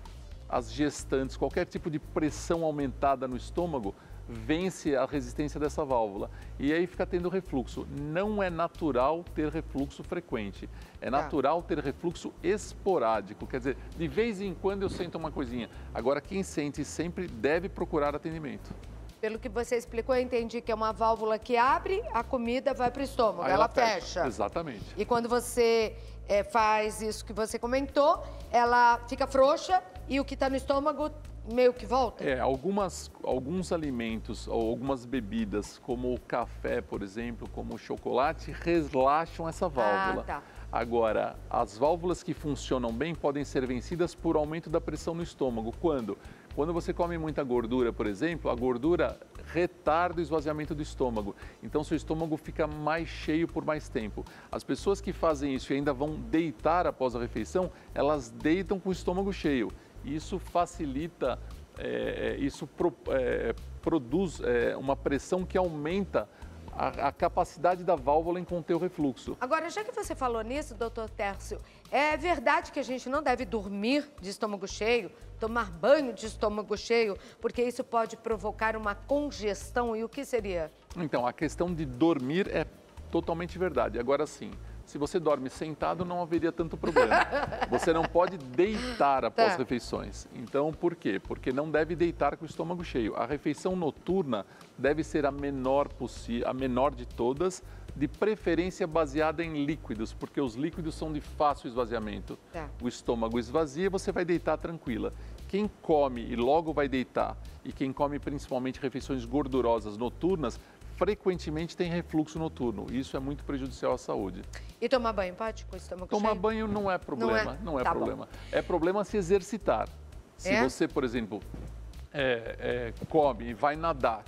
as gestantes, qualquer tipo de pressão aumentada no estômago vence a resistência dessa válvula e aí fica tendo refluxo. Não é natural ter refluxo frequente, é natural ter refluxo esporádico, quer dizer, de vez em quando eu sinto uma coisinha. Agora, quem sente sempre deve procurar atendimento. Pelo que você explicou, eu entendi que é uma válvula que abre, a comida vai para o estômago, Aí ela, fecha. Exatamente. E quando você eh, faz isso que você comentou, ela fica frouxa e o que está no estômago meio que volta? É, algumas, alguns alimentos ou algumas bebidas, como o café, por exemplo, como o chocolate, relaxam essa válvula. tá. Agora, as válvulas que funcionam bem podem ser vencidas por aumento da pressão no estômago. Quando? Quando você come muita gordura, por exemplo, a gordura retarda o esvaziamento do estômago. Então, seu estômago fica mais cheio por mais tempo. As pessoas que fazem isso e ainda vão deitar após a refeição, elas deitam com o estômago cheio. Isso facilita, é, isso pro- é, produz é, uma pressão que aumenta a, a capacidade da válvula em conter o refluxo. Agora, já que você falou nisso, doutor Tércio, é verdade que a gente não deve dormir de estômago cheio, tomar banho de estômago cheio, porque isso pode provocar uma congestão e o que seria? Então, a questão de dormir é totalmente verdade. Agora sim, se você dorme sentado, não haveria tanto problema. <laughs> Você não pode deitar após Tá. refeições. Então, por quê? Porque não deve deitar com o estômago cheio. A refeição noturna deve ser a menor possível, a menor de todas, de preferência baseada em líquidos, porque os líquidos são de fácil esvaziamento. Tá. O estômago esvazia você vai deitar tranquila. Quem come e logo vai deitar, e quem come principalmente refeições gordurosas noturnas, frequentemente tem refluxo noturno. Isso é muito prejudicial à saúde. E tomar banho pode com o estômago Tomar cheio? banho não é problema, não é, Tá bom. problema. É problema se exercitar. Se É? você, por exemplo, é, é, come e vai nadar,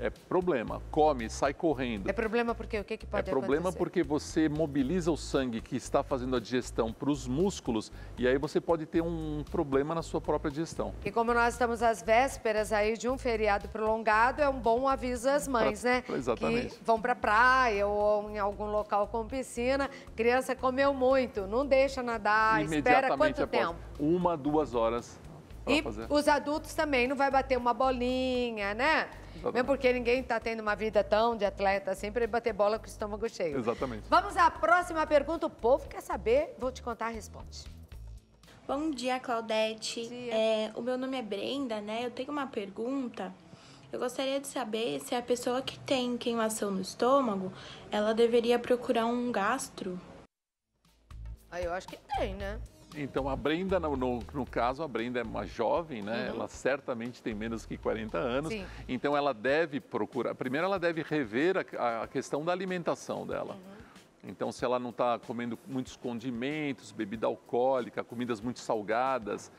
é problema. Come, sai correndo. É problema porque o que, que É pode problema acontecer? porque você mobiliza o sangue que está fazendo a digestão para os músculos e aí você pode ter um problema na sua própria digestão. E como nós estamos às vésperas aí de um feriado prolongado, é um bom aviso às mães, Pra- né? exatamente. Que vão pra praia ou em algum local com piscina. Criança comeu muito, não deixa nadar, espera quanto após tempo? uma, duas horas para E fazer. os adultos também, não vai bater uma bolinha, né? Exatamente. Mesmo porque ninguém tá tendo uma vida tão de atleta assim para bater bola com o estômago cheio. Exatamente. Vamos à próxima pergunta. O povo quer saber, vou te contar, responde. Bom dia, Claudete. É, o meu nome é Brenda, né? Eu tenho uma pergunta. Eu gostaria de saber se a pessoa que tem queimação no estômago, ela deveria procurar um gastro. Aí eu acho que tem, né? Então, a Brenda, no, no, no caso, a Brenda é uma jovem, né? Uhum. Ela certamente tem menos que 40 anos. Sim. Então, ela deve procurar. Primeiro, ela deve rever a, a questão da alimentação dela. Então, se ela não está comendo muitos condimentos, bebida alcoólica, comidas muito salgadas,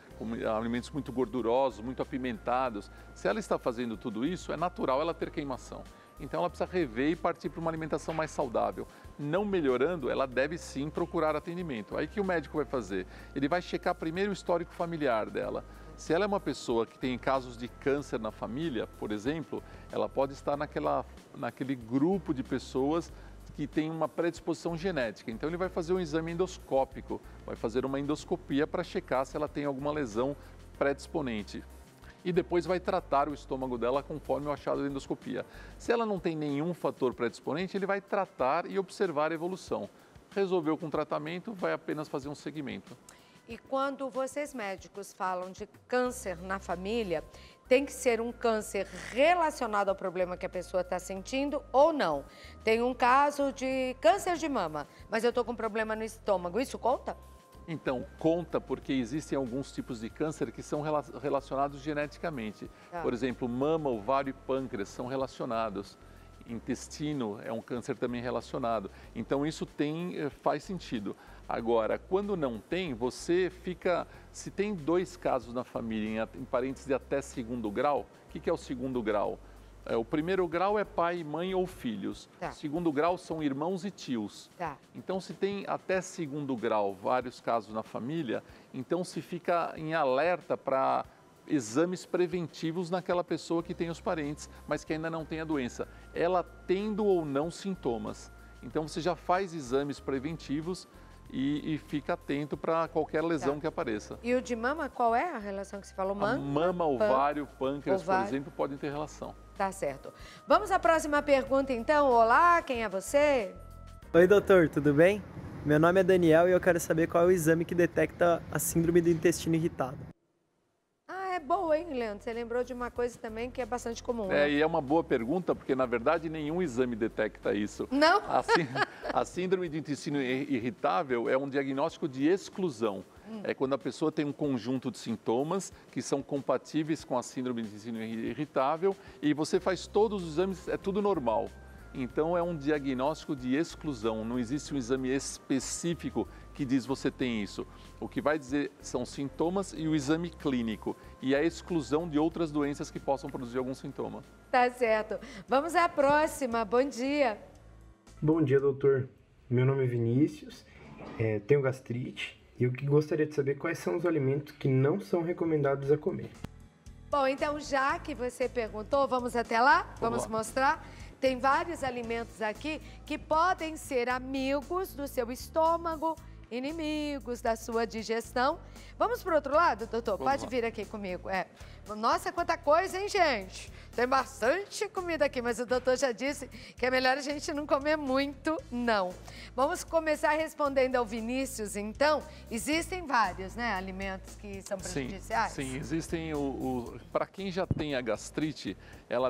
alimentos muito gordurosos, muito apimentados, se ela está fazendo tudo isso, é natural ela ter queimação. Então, ela precisa rever e partir para uma alimentação mais saudável. Não melhorando, ela deve sim procurar atendimento. Aí, que o médico vai fazer? Ele vai checar primeiro o histórico familiar dela. Se ela é uma pessoa que tem casos de câncer na família, por exemplo, ela pode estar naquela, naquele grupo de pessoas que tem uma predisposição genética. Então ele vai fazer um exame endoscópico, vai fazer uma endoscopia para checar se ela tem alguma lesão predisponente. E depois vai tratar o estômago dela conforme o achado da endoscopia. Se ela não tem nenhum fator predisponente, ele vai tratar e observar a evolução. Resolveu com tratamento, vai apenas fazer um segmento. E quando vocês médicos falam de câncer na família, tem que ser um câncer relacionado ao problema que a pessoa está sentindo ou não? Tem um caso de câncer de mama, mas eu estou com problema no estômago, isso conta? Então, conta porque existem alguns tipos de câncer que são rela- relacionados geneticamente. Tá. Por exemplo, mama, ovário e pâncreas são relacionados. Intestino é um câncer também relacionado. Então, isso tem, eh, faz sentido. Agora, quando não tem, você fica. Se tem dois casos na família, em parentes de até segundo grau, o que, que é o segundo grau? É, o primeiro grau é pai, mãe ou filhos. Tá. Segundo grau são irmãos e tios. Tá. Então, se tem até segundo grau vários casos na família, então se fica em alerta para exames preventivos naquela pessoa que tem os parentes, mas que ainda não tem a doença, ela tendo ou não sintomas. Então, você já faz exames preventivos e, e fica atento para qualquer lesão Tá. que apareça. E o de mama, qual é a relação que você falou? A Man? mama, ovário, pâncreas, Ovário. por exemplo, podem ter relação. Tá certo. Vamos à próxima pergunta, então. Olá, quem é você? Oi, doutor, tudo bem? Meu nome é Daniel e eu quero saber qual é o exame que detecta a síndrome do intestino irritado. Ah, é boa, hein, Leandro? Você lembrou de uma coisa também que é bastante comum. É, né? e é uma boa pergunta, porque na verdade nenhum exame detecta isso. Não? A, sí- <laughs> a síndrome de intestino ir- irritável é um diagnóstico de exclusão. Hum. É quando a pessoa tem um conjunto de sintomas que são compatíveis com a síndrome de intestino ir- irritável e você faz todos os exames, é tudo normal. Então é um diagnóstico de exclusão, não existe um exame específico que diz você tem isso. O que vai dizer são sintomas e o exame clínico e a exclusão de outras doenças que possam produzir algum sintoma. Tá certo. Vamos à próxima. Bom dia. Bom dia, doutor. Meu nome é Vinícius, é, tenho gastrite e eu que gostaria de saber quais são os alimentos que não são recomendados a comer. Bom, então já que você perguntou, vamos até lá? Vamos, lá. mostrar? Tem vários alimentos aqui que podem ser amigos do seu estômago, inimigos da sua digestão. Vamos para outro lado, doutor? Vamos Pode lá. vir aqui comigo. É. Nossa, quanta coisa, hein, gente? Tem bastante comida aqui, mas o doutor já disse que é melhor a gente não comer muito, não. Vamos começar respondendo ao Vinícius, então. Existem vários, né, alimentos que são Sim, prejudiciais? sim, existem o, o para quem já tem a gastrite,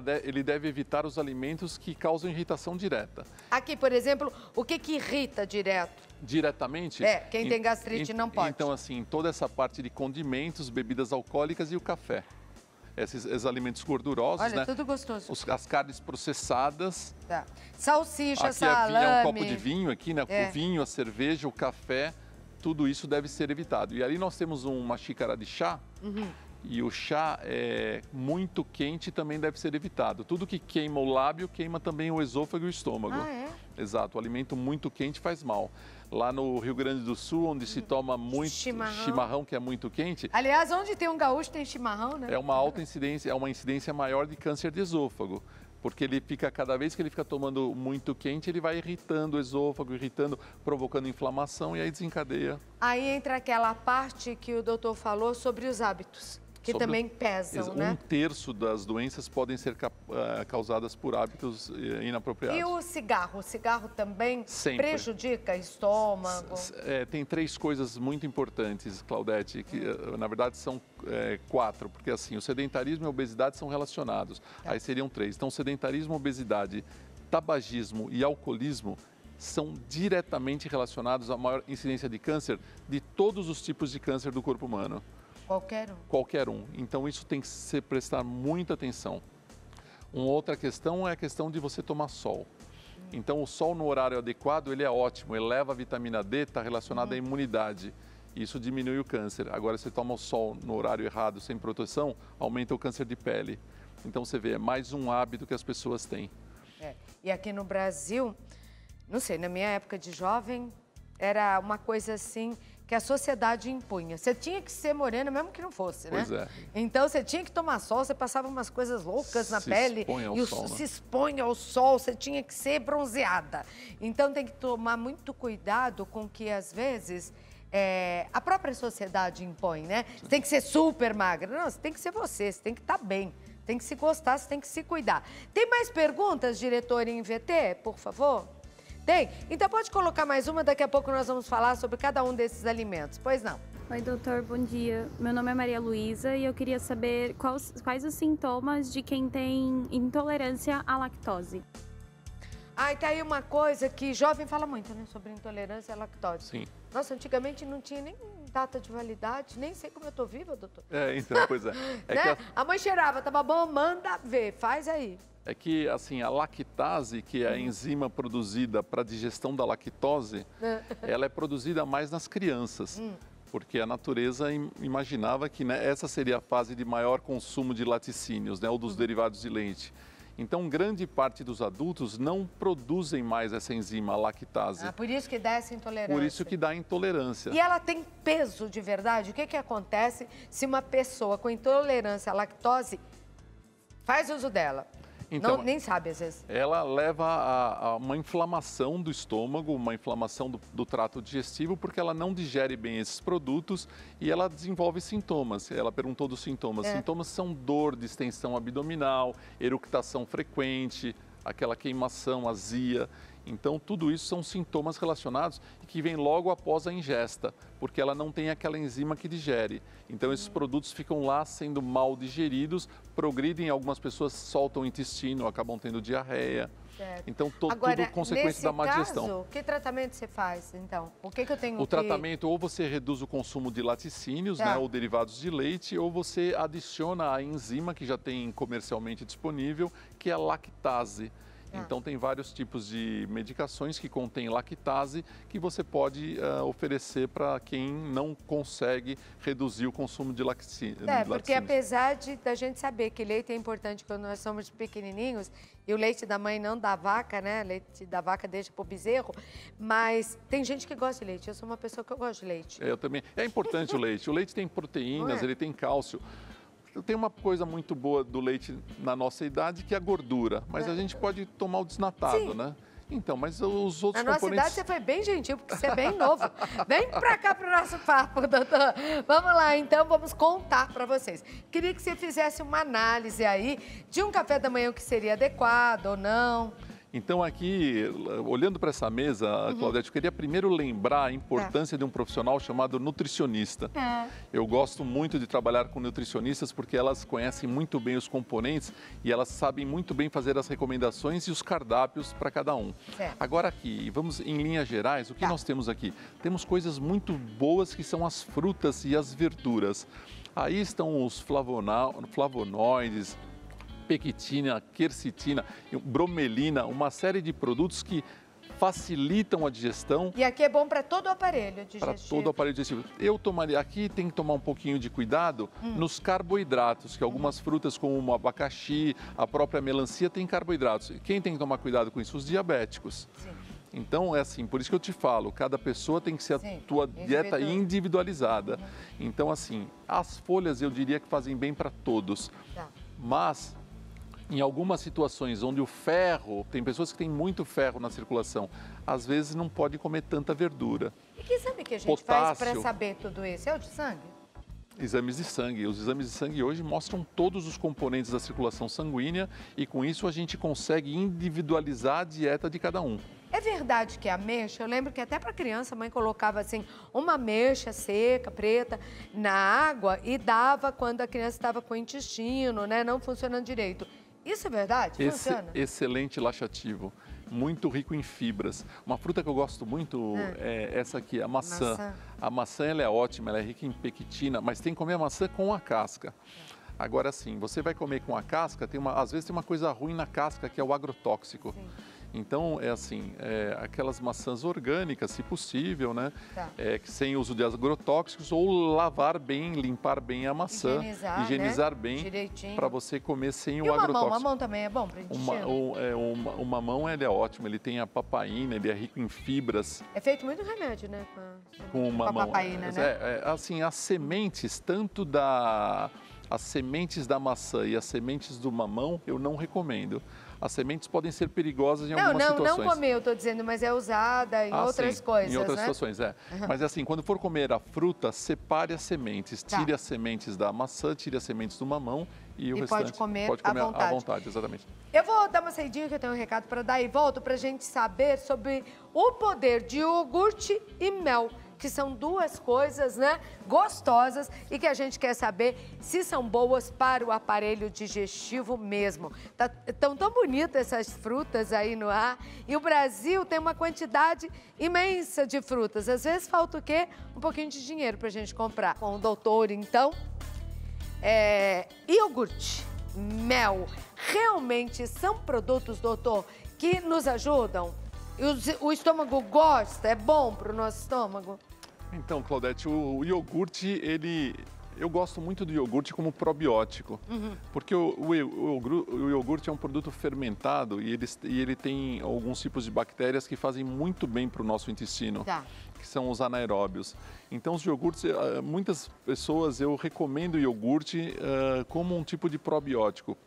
de- ele deve evitar os alimentos que causam irritação direta. Aqui, por exemplo, o que que irrita direto? Diretamente? É, quem em- tem gastrite em- não pode. Então, assim, toda essa parte de condimentos, bebidas alcoólicas e o café. Esses, esses alimentos gordurosos, Olha, né? tudo gostoso. Os- as carnes processadas. Tá. Salsicha, aqui salame. é, é um copo de vinho aqui, né? É. O vinho, a cerveja, o café, tudo isso deve ser evitado. E ali nós temos uma xícara de chá, Uhum. E o chá é muito quente também deve ser evitado. Tudo que queima o lábio queima também o esôfago e o estômago. Ah, é? Exato, o alimento muito quente faz mal. Lá no Rio Grande do Sul, onde se toma muito Hum. Chimarrão. chimarrão, que é muito quente, Aliás, onde tem um gaúcho tem chimarrão, né? é uma alta incidência, é uma incidência maior de câncer de esôfago. Porque ele fica, cada vez que ele fica tomando muito quente, ele vai irritando o esôfago, irritando, provocando inflamação e aí desencadeia. Aí entra aquela parte que o doutor falou sobre os hábitos, que Sobre- também pesam, Um né? terço das doenças podem ser eh, causadas por hábitos eh, inapropriados. E o cigarro? O cigarro também Sempre. prejudica estômago? É, tem três coisas muito importantes, Claudete, que eh, na verdade são eh, quatro, porque assim, o sedentarismo e a obesidade são relacionados. Aí seriam três. Então, sedentarismo, obesidade, tabagismo e alcoolismo são diretamente relacionados à maior incidência de câncer de todos os tipos de câncer do corpo humano. Qualquer um. Qualquer um. Então, isso tem que se prestar muita atenção. Uma outra questão é a questão de você tomar sol. Então, o sol no horário adequado, ele é ótimo, eleva a vitamina D, está relacionado à imunidade. Isso diminui o câncer. Agora, se você toma o sol no horário errado, sem proteção, aumenta o câncer de pele. Então, você vê, é mais um hábito que as pessoas têm. É. E aqui no Brasil, não sei, na minha época de jovem, era uma coisa assim que a sociedade impunha. Você tinha que ser morena, mesmo que não fosse, né? Pois é. Então você tinha que tomar sol, você passava umas coisas loucas na Se pele. expõe ao e o- sol, né? se expõe ao sol, você tinha que ser bronzeada. Então tem que tomar muito cuidado com que, às vezes, é, a própria sociedade impõe, né? Você tem que ser super magra. Não, você tem que ser você, você tem que estar bem. Tem que se gostar, você tem que se cuidar. Tem mais perguntas, diretor em VT, por favor? Tem? Então pode colocar mais uma, daqui a pouco nós vamos falar sobre cada um desses alimentos. Pois não. Oi, doutor, bom dia. Meu nome é Maria Luísa e eu queria saber quais, quais os sintomas de quem tem intolerância à lactose. Ah, e tá aí uma coisa que jovem fala muito, né? Sobre intolerância à lactose. Sim. Nossa, antigamente não tinha nem data de validade, nem sei como eu tô viva, doutor. É, então, pois é. <laughs> É né? que a- A mãe cheirava, tava bom, manda ver, faz aí. É que, assim, a lactase, que é a enzima produzida para a digestão da lactose, <laughs> ela é produzida mais nas crianças. Hum. Porque a natureza im- imaginava que né, essa seria a fase de maior consumo de laticínios, né, ou dos derivados de leite. Então, grande parte dos adultos não produzem mais essa enzima, a lactase. Ah, por isso que dá essa intolerância. Por isso que dá intolerância. E ela tem peso de verdade? O que, que acontece se uma pessoa com intolerância à lactose faz uso dela? Então, Não, nem sabe às vezes. ela leva a, a uma inflamação do estômago, uma inflamação do, do trato digestivo, porque ela não digere bem esses produtos e ela desenvolve sintomas. Ela perguntou dos sintomas. É. Sintomas são dor, distensão abdominal, eructação frequente, aquela queimação, azia. Então, tudo isso são sintomas relacionados e que vêm logo após a ingesta, porque ela não tem aquela enzima que digere. Então, esses produtos ficam lá sendo mal digeridos, progridem, algumas pessoas soltam o intestino, acabam tendo diarreia. Certo. Então, to, Agora, tudo consequência da má caso, digestão. que tratamento você faz, então? O que, que eu tenho O que... tratamento, ou você reduz o consumo de laticínios, Tá. né, ou derivados de leite, ou você adiciona a enzima que já tem comercialmente disponível, que é a lactase. Tá. Então, tem vários tipos de medicações que contêm lactase que você pode ah, oferecer para quem não consegue reduzir o consumo de laxi- É, de porque apesar de da gente saber que leite é importante quando nós somos pequenininhos, e o leite da mãe não da vaca, né? Leite da vaca deixa pro bezerro, mas tem gente que gosta de leite. Eu sou uma pessoa que eu gosto de leite. É, Eu também. É importante o leite. O leite tem proteínas, <laughs> Não é? ele tem cálcio. Tem uma coisa muito boa do leite na nossa idade que é a gordura, mas a gente pode tomar o desnatado, Sim. né? Então, mas os outros Na nossa componentes... idade você foi bem gentil, porque você é bem novo. Vem pra cá pro nosso papo, doutor. Vamos lá, então, vamos contar pra vocês. Queria que você fizesse uma análise aí de um café da manhã que seria adequado ou não. Então, aqui, olhando para essa mesa, Uhum. Claudete, eu queria primeiro lembrar a importância de um profissional chamado nutricionista. É. Eu gosto muito de trabalhar com nutricionistas porque elas conhecem muito bem os componentes e elas sabem muito bem fazer as recomendações e os cardápios para cada um. Certo. Agora aqui, vamos em linhas gerais, o que nós temos aqui? Temos coisas muito boas que são as frutas e as verduras. Aí estão os flavonoides, pectina, quercetina, bromelina, uma série de produtos que facilitam a digestão E aqui é bom para todo o aparelho para digestivo. todo o aparelho digestivo. Eu tomaria, aqui tem que tomar um pouquinho de cuidado Hum. nos carboidratos, que algumas frutas como o abacaxi, a própria melancia tem carboidratos. Quem tem que tomar cuidado com isso? Os diabéticos. Então, é assim, por isso que eu te falo, cada pessoa tem que ser a Sim, tua dieta individual. individualizada. Então, assim, as folhas eu diria que fazem bem para todos. Tá. Mas em algumas situações onde o ferro, tem pessoas que têm muito ferro na circulação, às vezes não pode comer tanta verdura. E que exame que a gente faz para Potássio. saber tudo isso? É o de sangue? Exames de sangue. Os exames de sangue hoje mostram todos os componentes da circulação sanguínea e com isso a gente consegue individualizar a dieta de cada um. É verdade que a ameixa, eu lembro que até para criança a mãe colocava assim uma ameixa seca, preta, na água e dava quando a criança estava com o intestino, né, não funcionando direito. Isso é verdade? Esse Funciona? excelente laxativo, muito rico em fibras. Uma fruta que eu gosto muito é essa aqui, a maçã. Maçã. A maçã ela é ótima, ela é rica em pectina, mas tem que comer a maçã com a casca. Agora sim, você vai comer com a casca, tem uma, às vezes tem uma coisa ruim na casca que é o agrotóxico. Então, é assim, é, aquelas maçãs orgânicas, se possível, né? Tá. É, que sem uso de agrotóxicos ou lavar bem, limpar bem a maçã, Higienizar, higienizar né? bem para você comer sem E o o mamão? O agrotóxico. mamão também é bom para Uma, intestino? o, é, uma- o mamão ele é ótimo, ele tem a papaina, ele é rico em fibras. É feito muito remédio, né? Com a, Com o com a mamão. papaina, é, né? é, assim, as sementes, tanto da. As sementes da maçã e as sementes do mamão, eu não recomendo. As sementes podem ser perigosas em Não, algumas não, situações. não comer, eu tô dizendo, mas é usada em Ah, outras sim, coisas, Em outras né? situações, é. Uhum. Mas assim, quando for comer a fruta, separe as sementes. Tá. Tire as sementes da maçã, tire as sementes do mamão e o E pode restante comer pode à comer vontade. à vontade, exatamente. Eu vou dar uma saidinha que eu tenho um recado para dar e volto para a gente saber sobre o poder de iogurte e mel. Que são duas coisas, né, gostosas e que a gente quer saber se são boas para o aparelho digestivo mesmo. Tá tão tão bonitas essas frutas aí no ar e o Brasil tem uma quantidade imensa de frutas. Às vezes falta o quê? Um pouquinho de dinheiro para a gente comprar. Com o doutor, então, é, iogurte, mel, realmente são produtos, doutor, que nos ajudam? O estômago gosta? É bom para o nosso estômago? Então, Claudete, o, o iogurte, ele, eu gosto muito do iogurte como probiótico, Uhum. porque o, o, o iogurte é um produto fermentado e ele, e ele tem alguns tipos de bactérias que fazem muito bem para o nosso intestino, Tá. que são os anaeróbios. Então, os iogurtes, eh, muitas pessoas, eu recomendo o iogurte eh, como um tipo de probiótico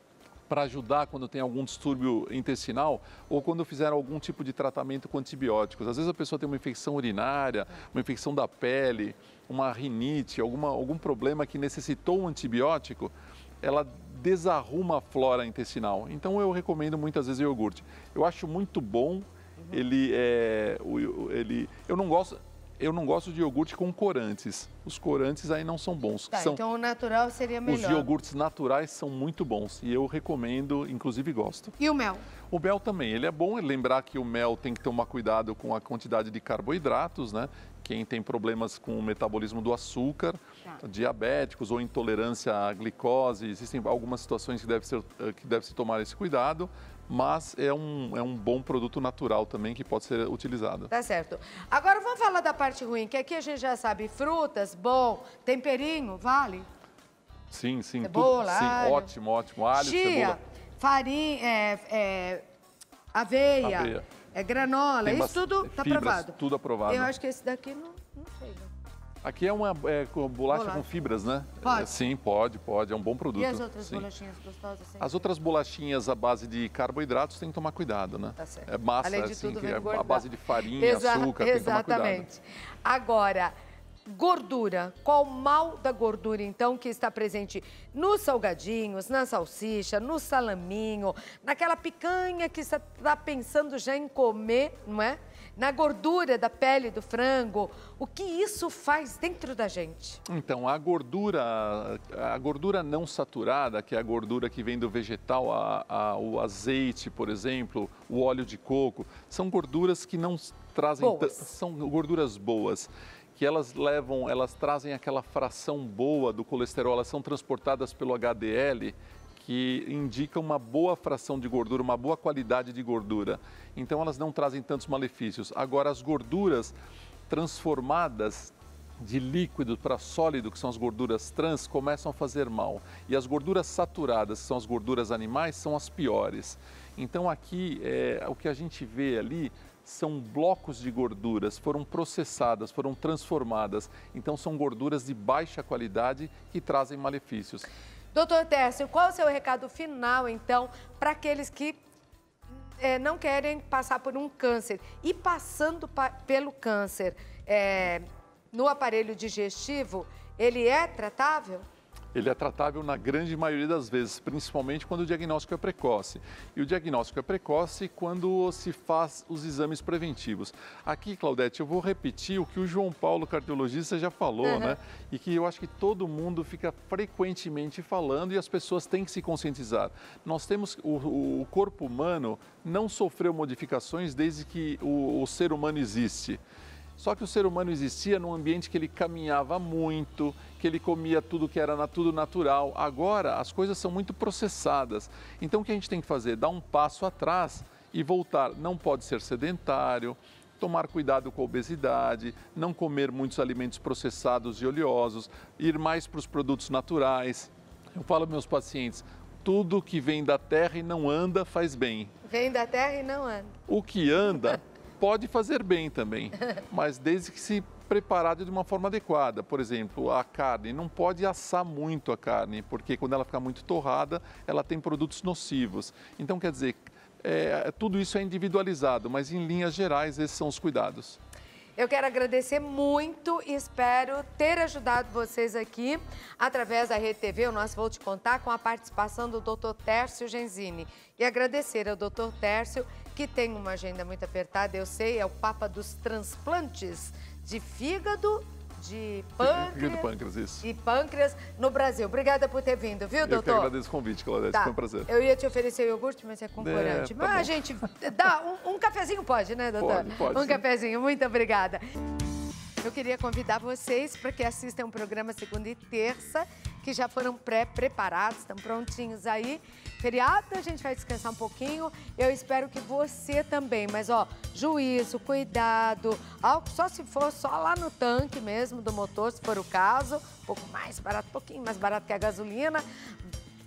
para ajudar quando tem algum distúrbio intestinal ou quando fizer algum tipo de tratamento com antibióticos. Às vezes a pessoa tem uma infecção urinária, uma infecção da pele, uma rinite, alguma, algum problema que necessitou um antibiótico, ela desarruma a flora intestinal. Então eu recomendo muitas vezes o iogurte. Eu acho muito bom. Ele é, ele, eu não gosto, eu não gosto de iogurte com corantes. Os corantes aí não são bons. Tá, são, então o natural seria os melhor. iogurtes naturais são muito bons e eu recomendo, inclusive gosto. E o mel? O mel também, ele é bom. Lembrar que o mel tem que tomar cuidado com a quantidade de carboidratos, né? Quem tem problemas com o metabolismo do açúcar, diabéticos ou intolerância à glicose, existem algumas situações que deve, ser, eh, que deve se tomar esse cuidado, mas é um, é um bom produto natural também que pode ser utilizado. Tá certo. Agora vamos falar da parte ruim, que aqui a gente já sabe frutas, bom, temperinho, vale? Sim, sim. Cebola, sim, alho. ótimo, ótimo. Alho, Chia, cebola. farinha, é, é, aveia, Aveia. é granola, Tem isso tudo tá fibras, aprovado. tudo aprovado. Eu acho que esse daqui não, não sei. Aqui é uma é, com bolacha, Bolacha. com fibras, né? Pode? É, sim, pode, pode. É um bom produto. E as outras sim. bolachinhas gostosas? Sem As outras bolachinhas à base de carboidratos tem que tomar cuidado, né? Tá certo. É massa, Além de assim, tudo, que é engordar. a base de farinha, Exa- açúcar, tem que tomar cuidado. Exatamente. Agora, gordura. Qual o mal da gordura, então, que está presente nos salgadinhos, na salsicha, no salaminho, naquela picanha que você está pensando já em comer, não é? Na gordura da pele do frango. O que isso faz dentro da gente? Então, a gordura, a gordura não saturada, que é a gordura que vem do vegetal, a- a- o azeite, por exemplo, o óleo de coco, são gorduras que não trazem são gorduras boas, que elas levam, elas trazem aquela fração boa do colesterol, elas são transportadas pelo HDL, que indica uma boa fração de gordura, uma boa qualidade de gordura. Então elas não trazem tantos malefícios. Agora as gorduras transformadas de líquido para sólido, que são as gorduras trans, começam a fazer mal. E as gorduras saturadas, que são as gorduras animais, são as piores. Então aqui, é, o que a gente vê ali são blocos de gorduras, foram processadas, foram transformadas. Então são gorduras de baixa qualidade que trazem malefícios. Doutor Tércio, qual o seu recado final, então, para aqueles que eh, não querem passar por um câncer e passando pa- pelo câncer eh, no aparelho digestivo, ele é tratável? Ele é tratável na grande maioria das vezes, principalmente quando o diagnóstico é precoce. E o diagnóstico é precoce quando se faz os exames preventivos. Aqui, Claudete, eu vou repetir o que o João Paulo, cardiologista, já falou, Uhum. né? E que eu acho que todo mundo fica frequentemente falando e as pessoas têm que se conscientizar. Nós temos, o, o corpo humano não sofreu modificações desde que o, o ser humano existe. Só que o ser humano existia num ambiente que ele caminhava muito, que ele comia tudo que era tudo natural. Agora as coisas são muito processadas. Então o que a gente tem que fazer? Dar um passo atrás e voltar. Não pode ser sedentário, tomar cuidado com a obesidade, não comer muitos alimentos processados e oleosos, ir mais para os produtos naturais. Eu falo aos meus pacientes, tudo que vem da terra e não anda faz bem. Vem da terra e não anda. O que anda <laughs> pode fazer bem também, <laughs> mas desde que se preparado de uma forma adequada. Por exemplo, a carne não pode assar muito a carne, porque quando ela ficar muito torrada, ela tem produtos nocivos. Então, quer dizer, é, tudo isso é individualizado, mas em linhas gerais esses são os cuidados. Eu quero agradecer muito e espero ter ajudado vocês aqui através da Rede TV, o nosso Vou Te Contar, com a participação do Dr. Tércio Genzini. E agradecer ao Dr. Tércio, que tem uma agenda muito apertada, eu sei, é o Papa dos Transplantes de fígado, de pâncreas. Fígado e pâncreas, isso. E pâncreas no Brasil. Obrigada por ter vindo, viu, doutor? Eu que agradeço o convite, Claudete. Tá. Foi um prazer. Eu ia te oferecer iogurte, mas é concorrente. É, tá mas a bom. gente dá um, um cafezinho pode, né, doutor? Pode, pode, Um sim. cafezinho, muito obrigada. Eu queria convidar vocês para que assistam o programa segunda e terça, que já foram pré-preparados, estão prontinhos aí. Feriado, a gente vai descansar um pouquinho. Eu espero que você também, mas ó, juízo, cuidado, álcool só se for só lá no tanque mesmo do motor, se for o caso, um pouco mais barato, um pouquinho mais barato que a gasolina.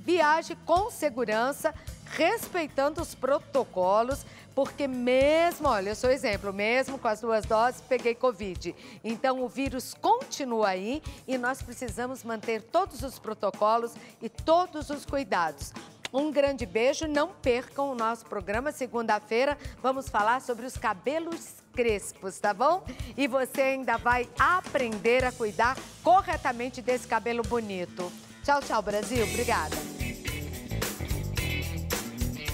Viaje com segurança, respeitando os protocolos, porque mesmo, olha, eu sou exemplo, mesmo com as duas doses, peguei Covid. Então o vírus continua aí e nós precisamos manter todos os protocolos e todos os cuidados. Um grande beijo, não percam o nosso programa segunda-feira. Vamos falar sobre os cabelos crespos, tá bom? E você ainda vai aprender a cuidar corretamente desse cabelo bonito. Tchau, tchau, Brasil. Obrigada.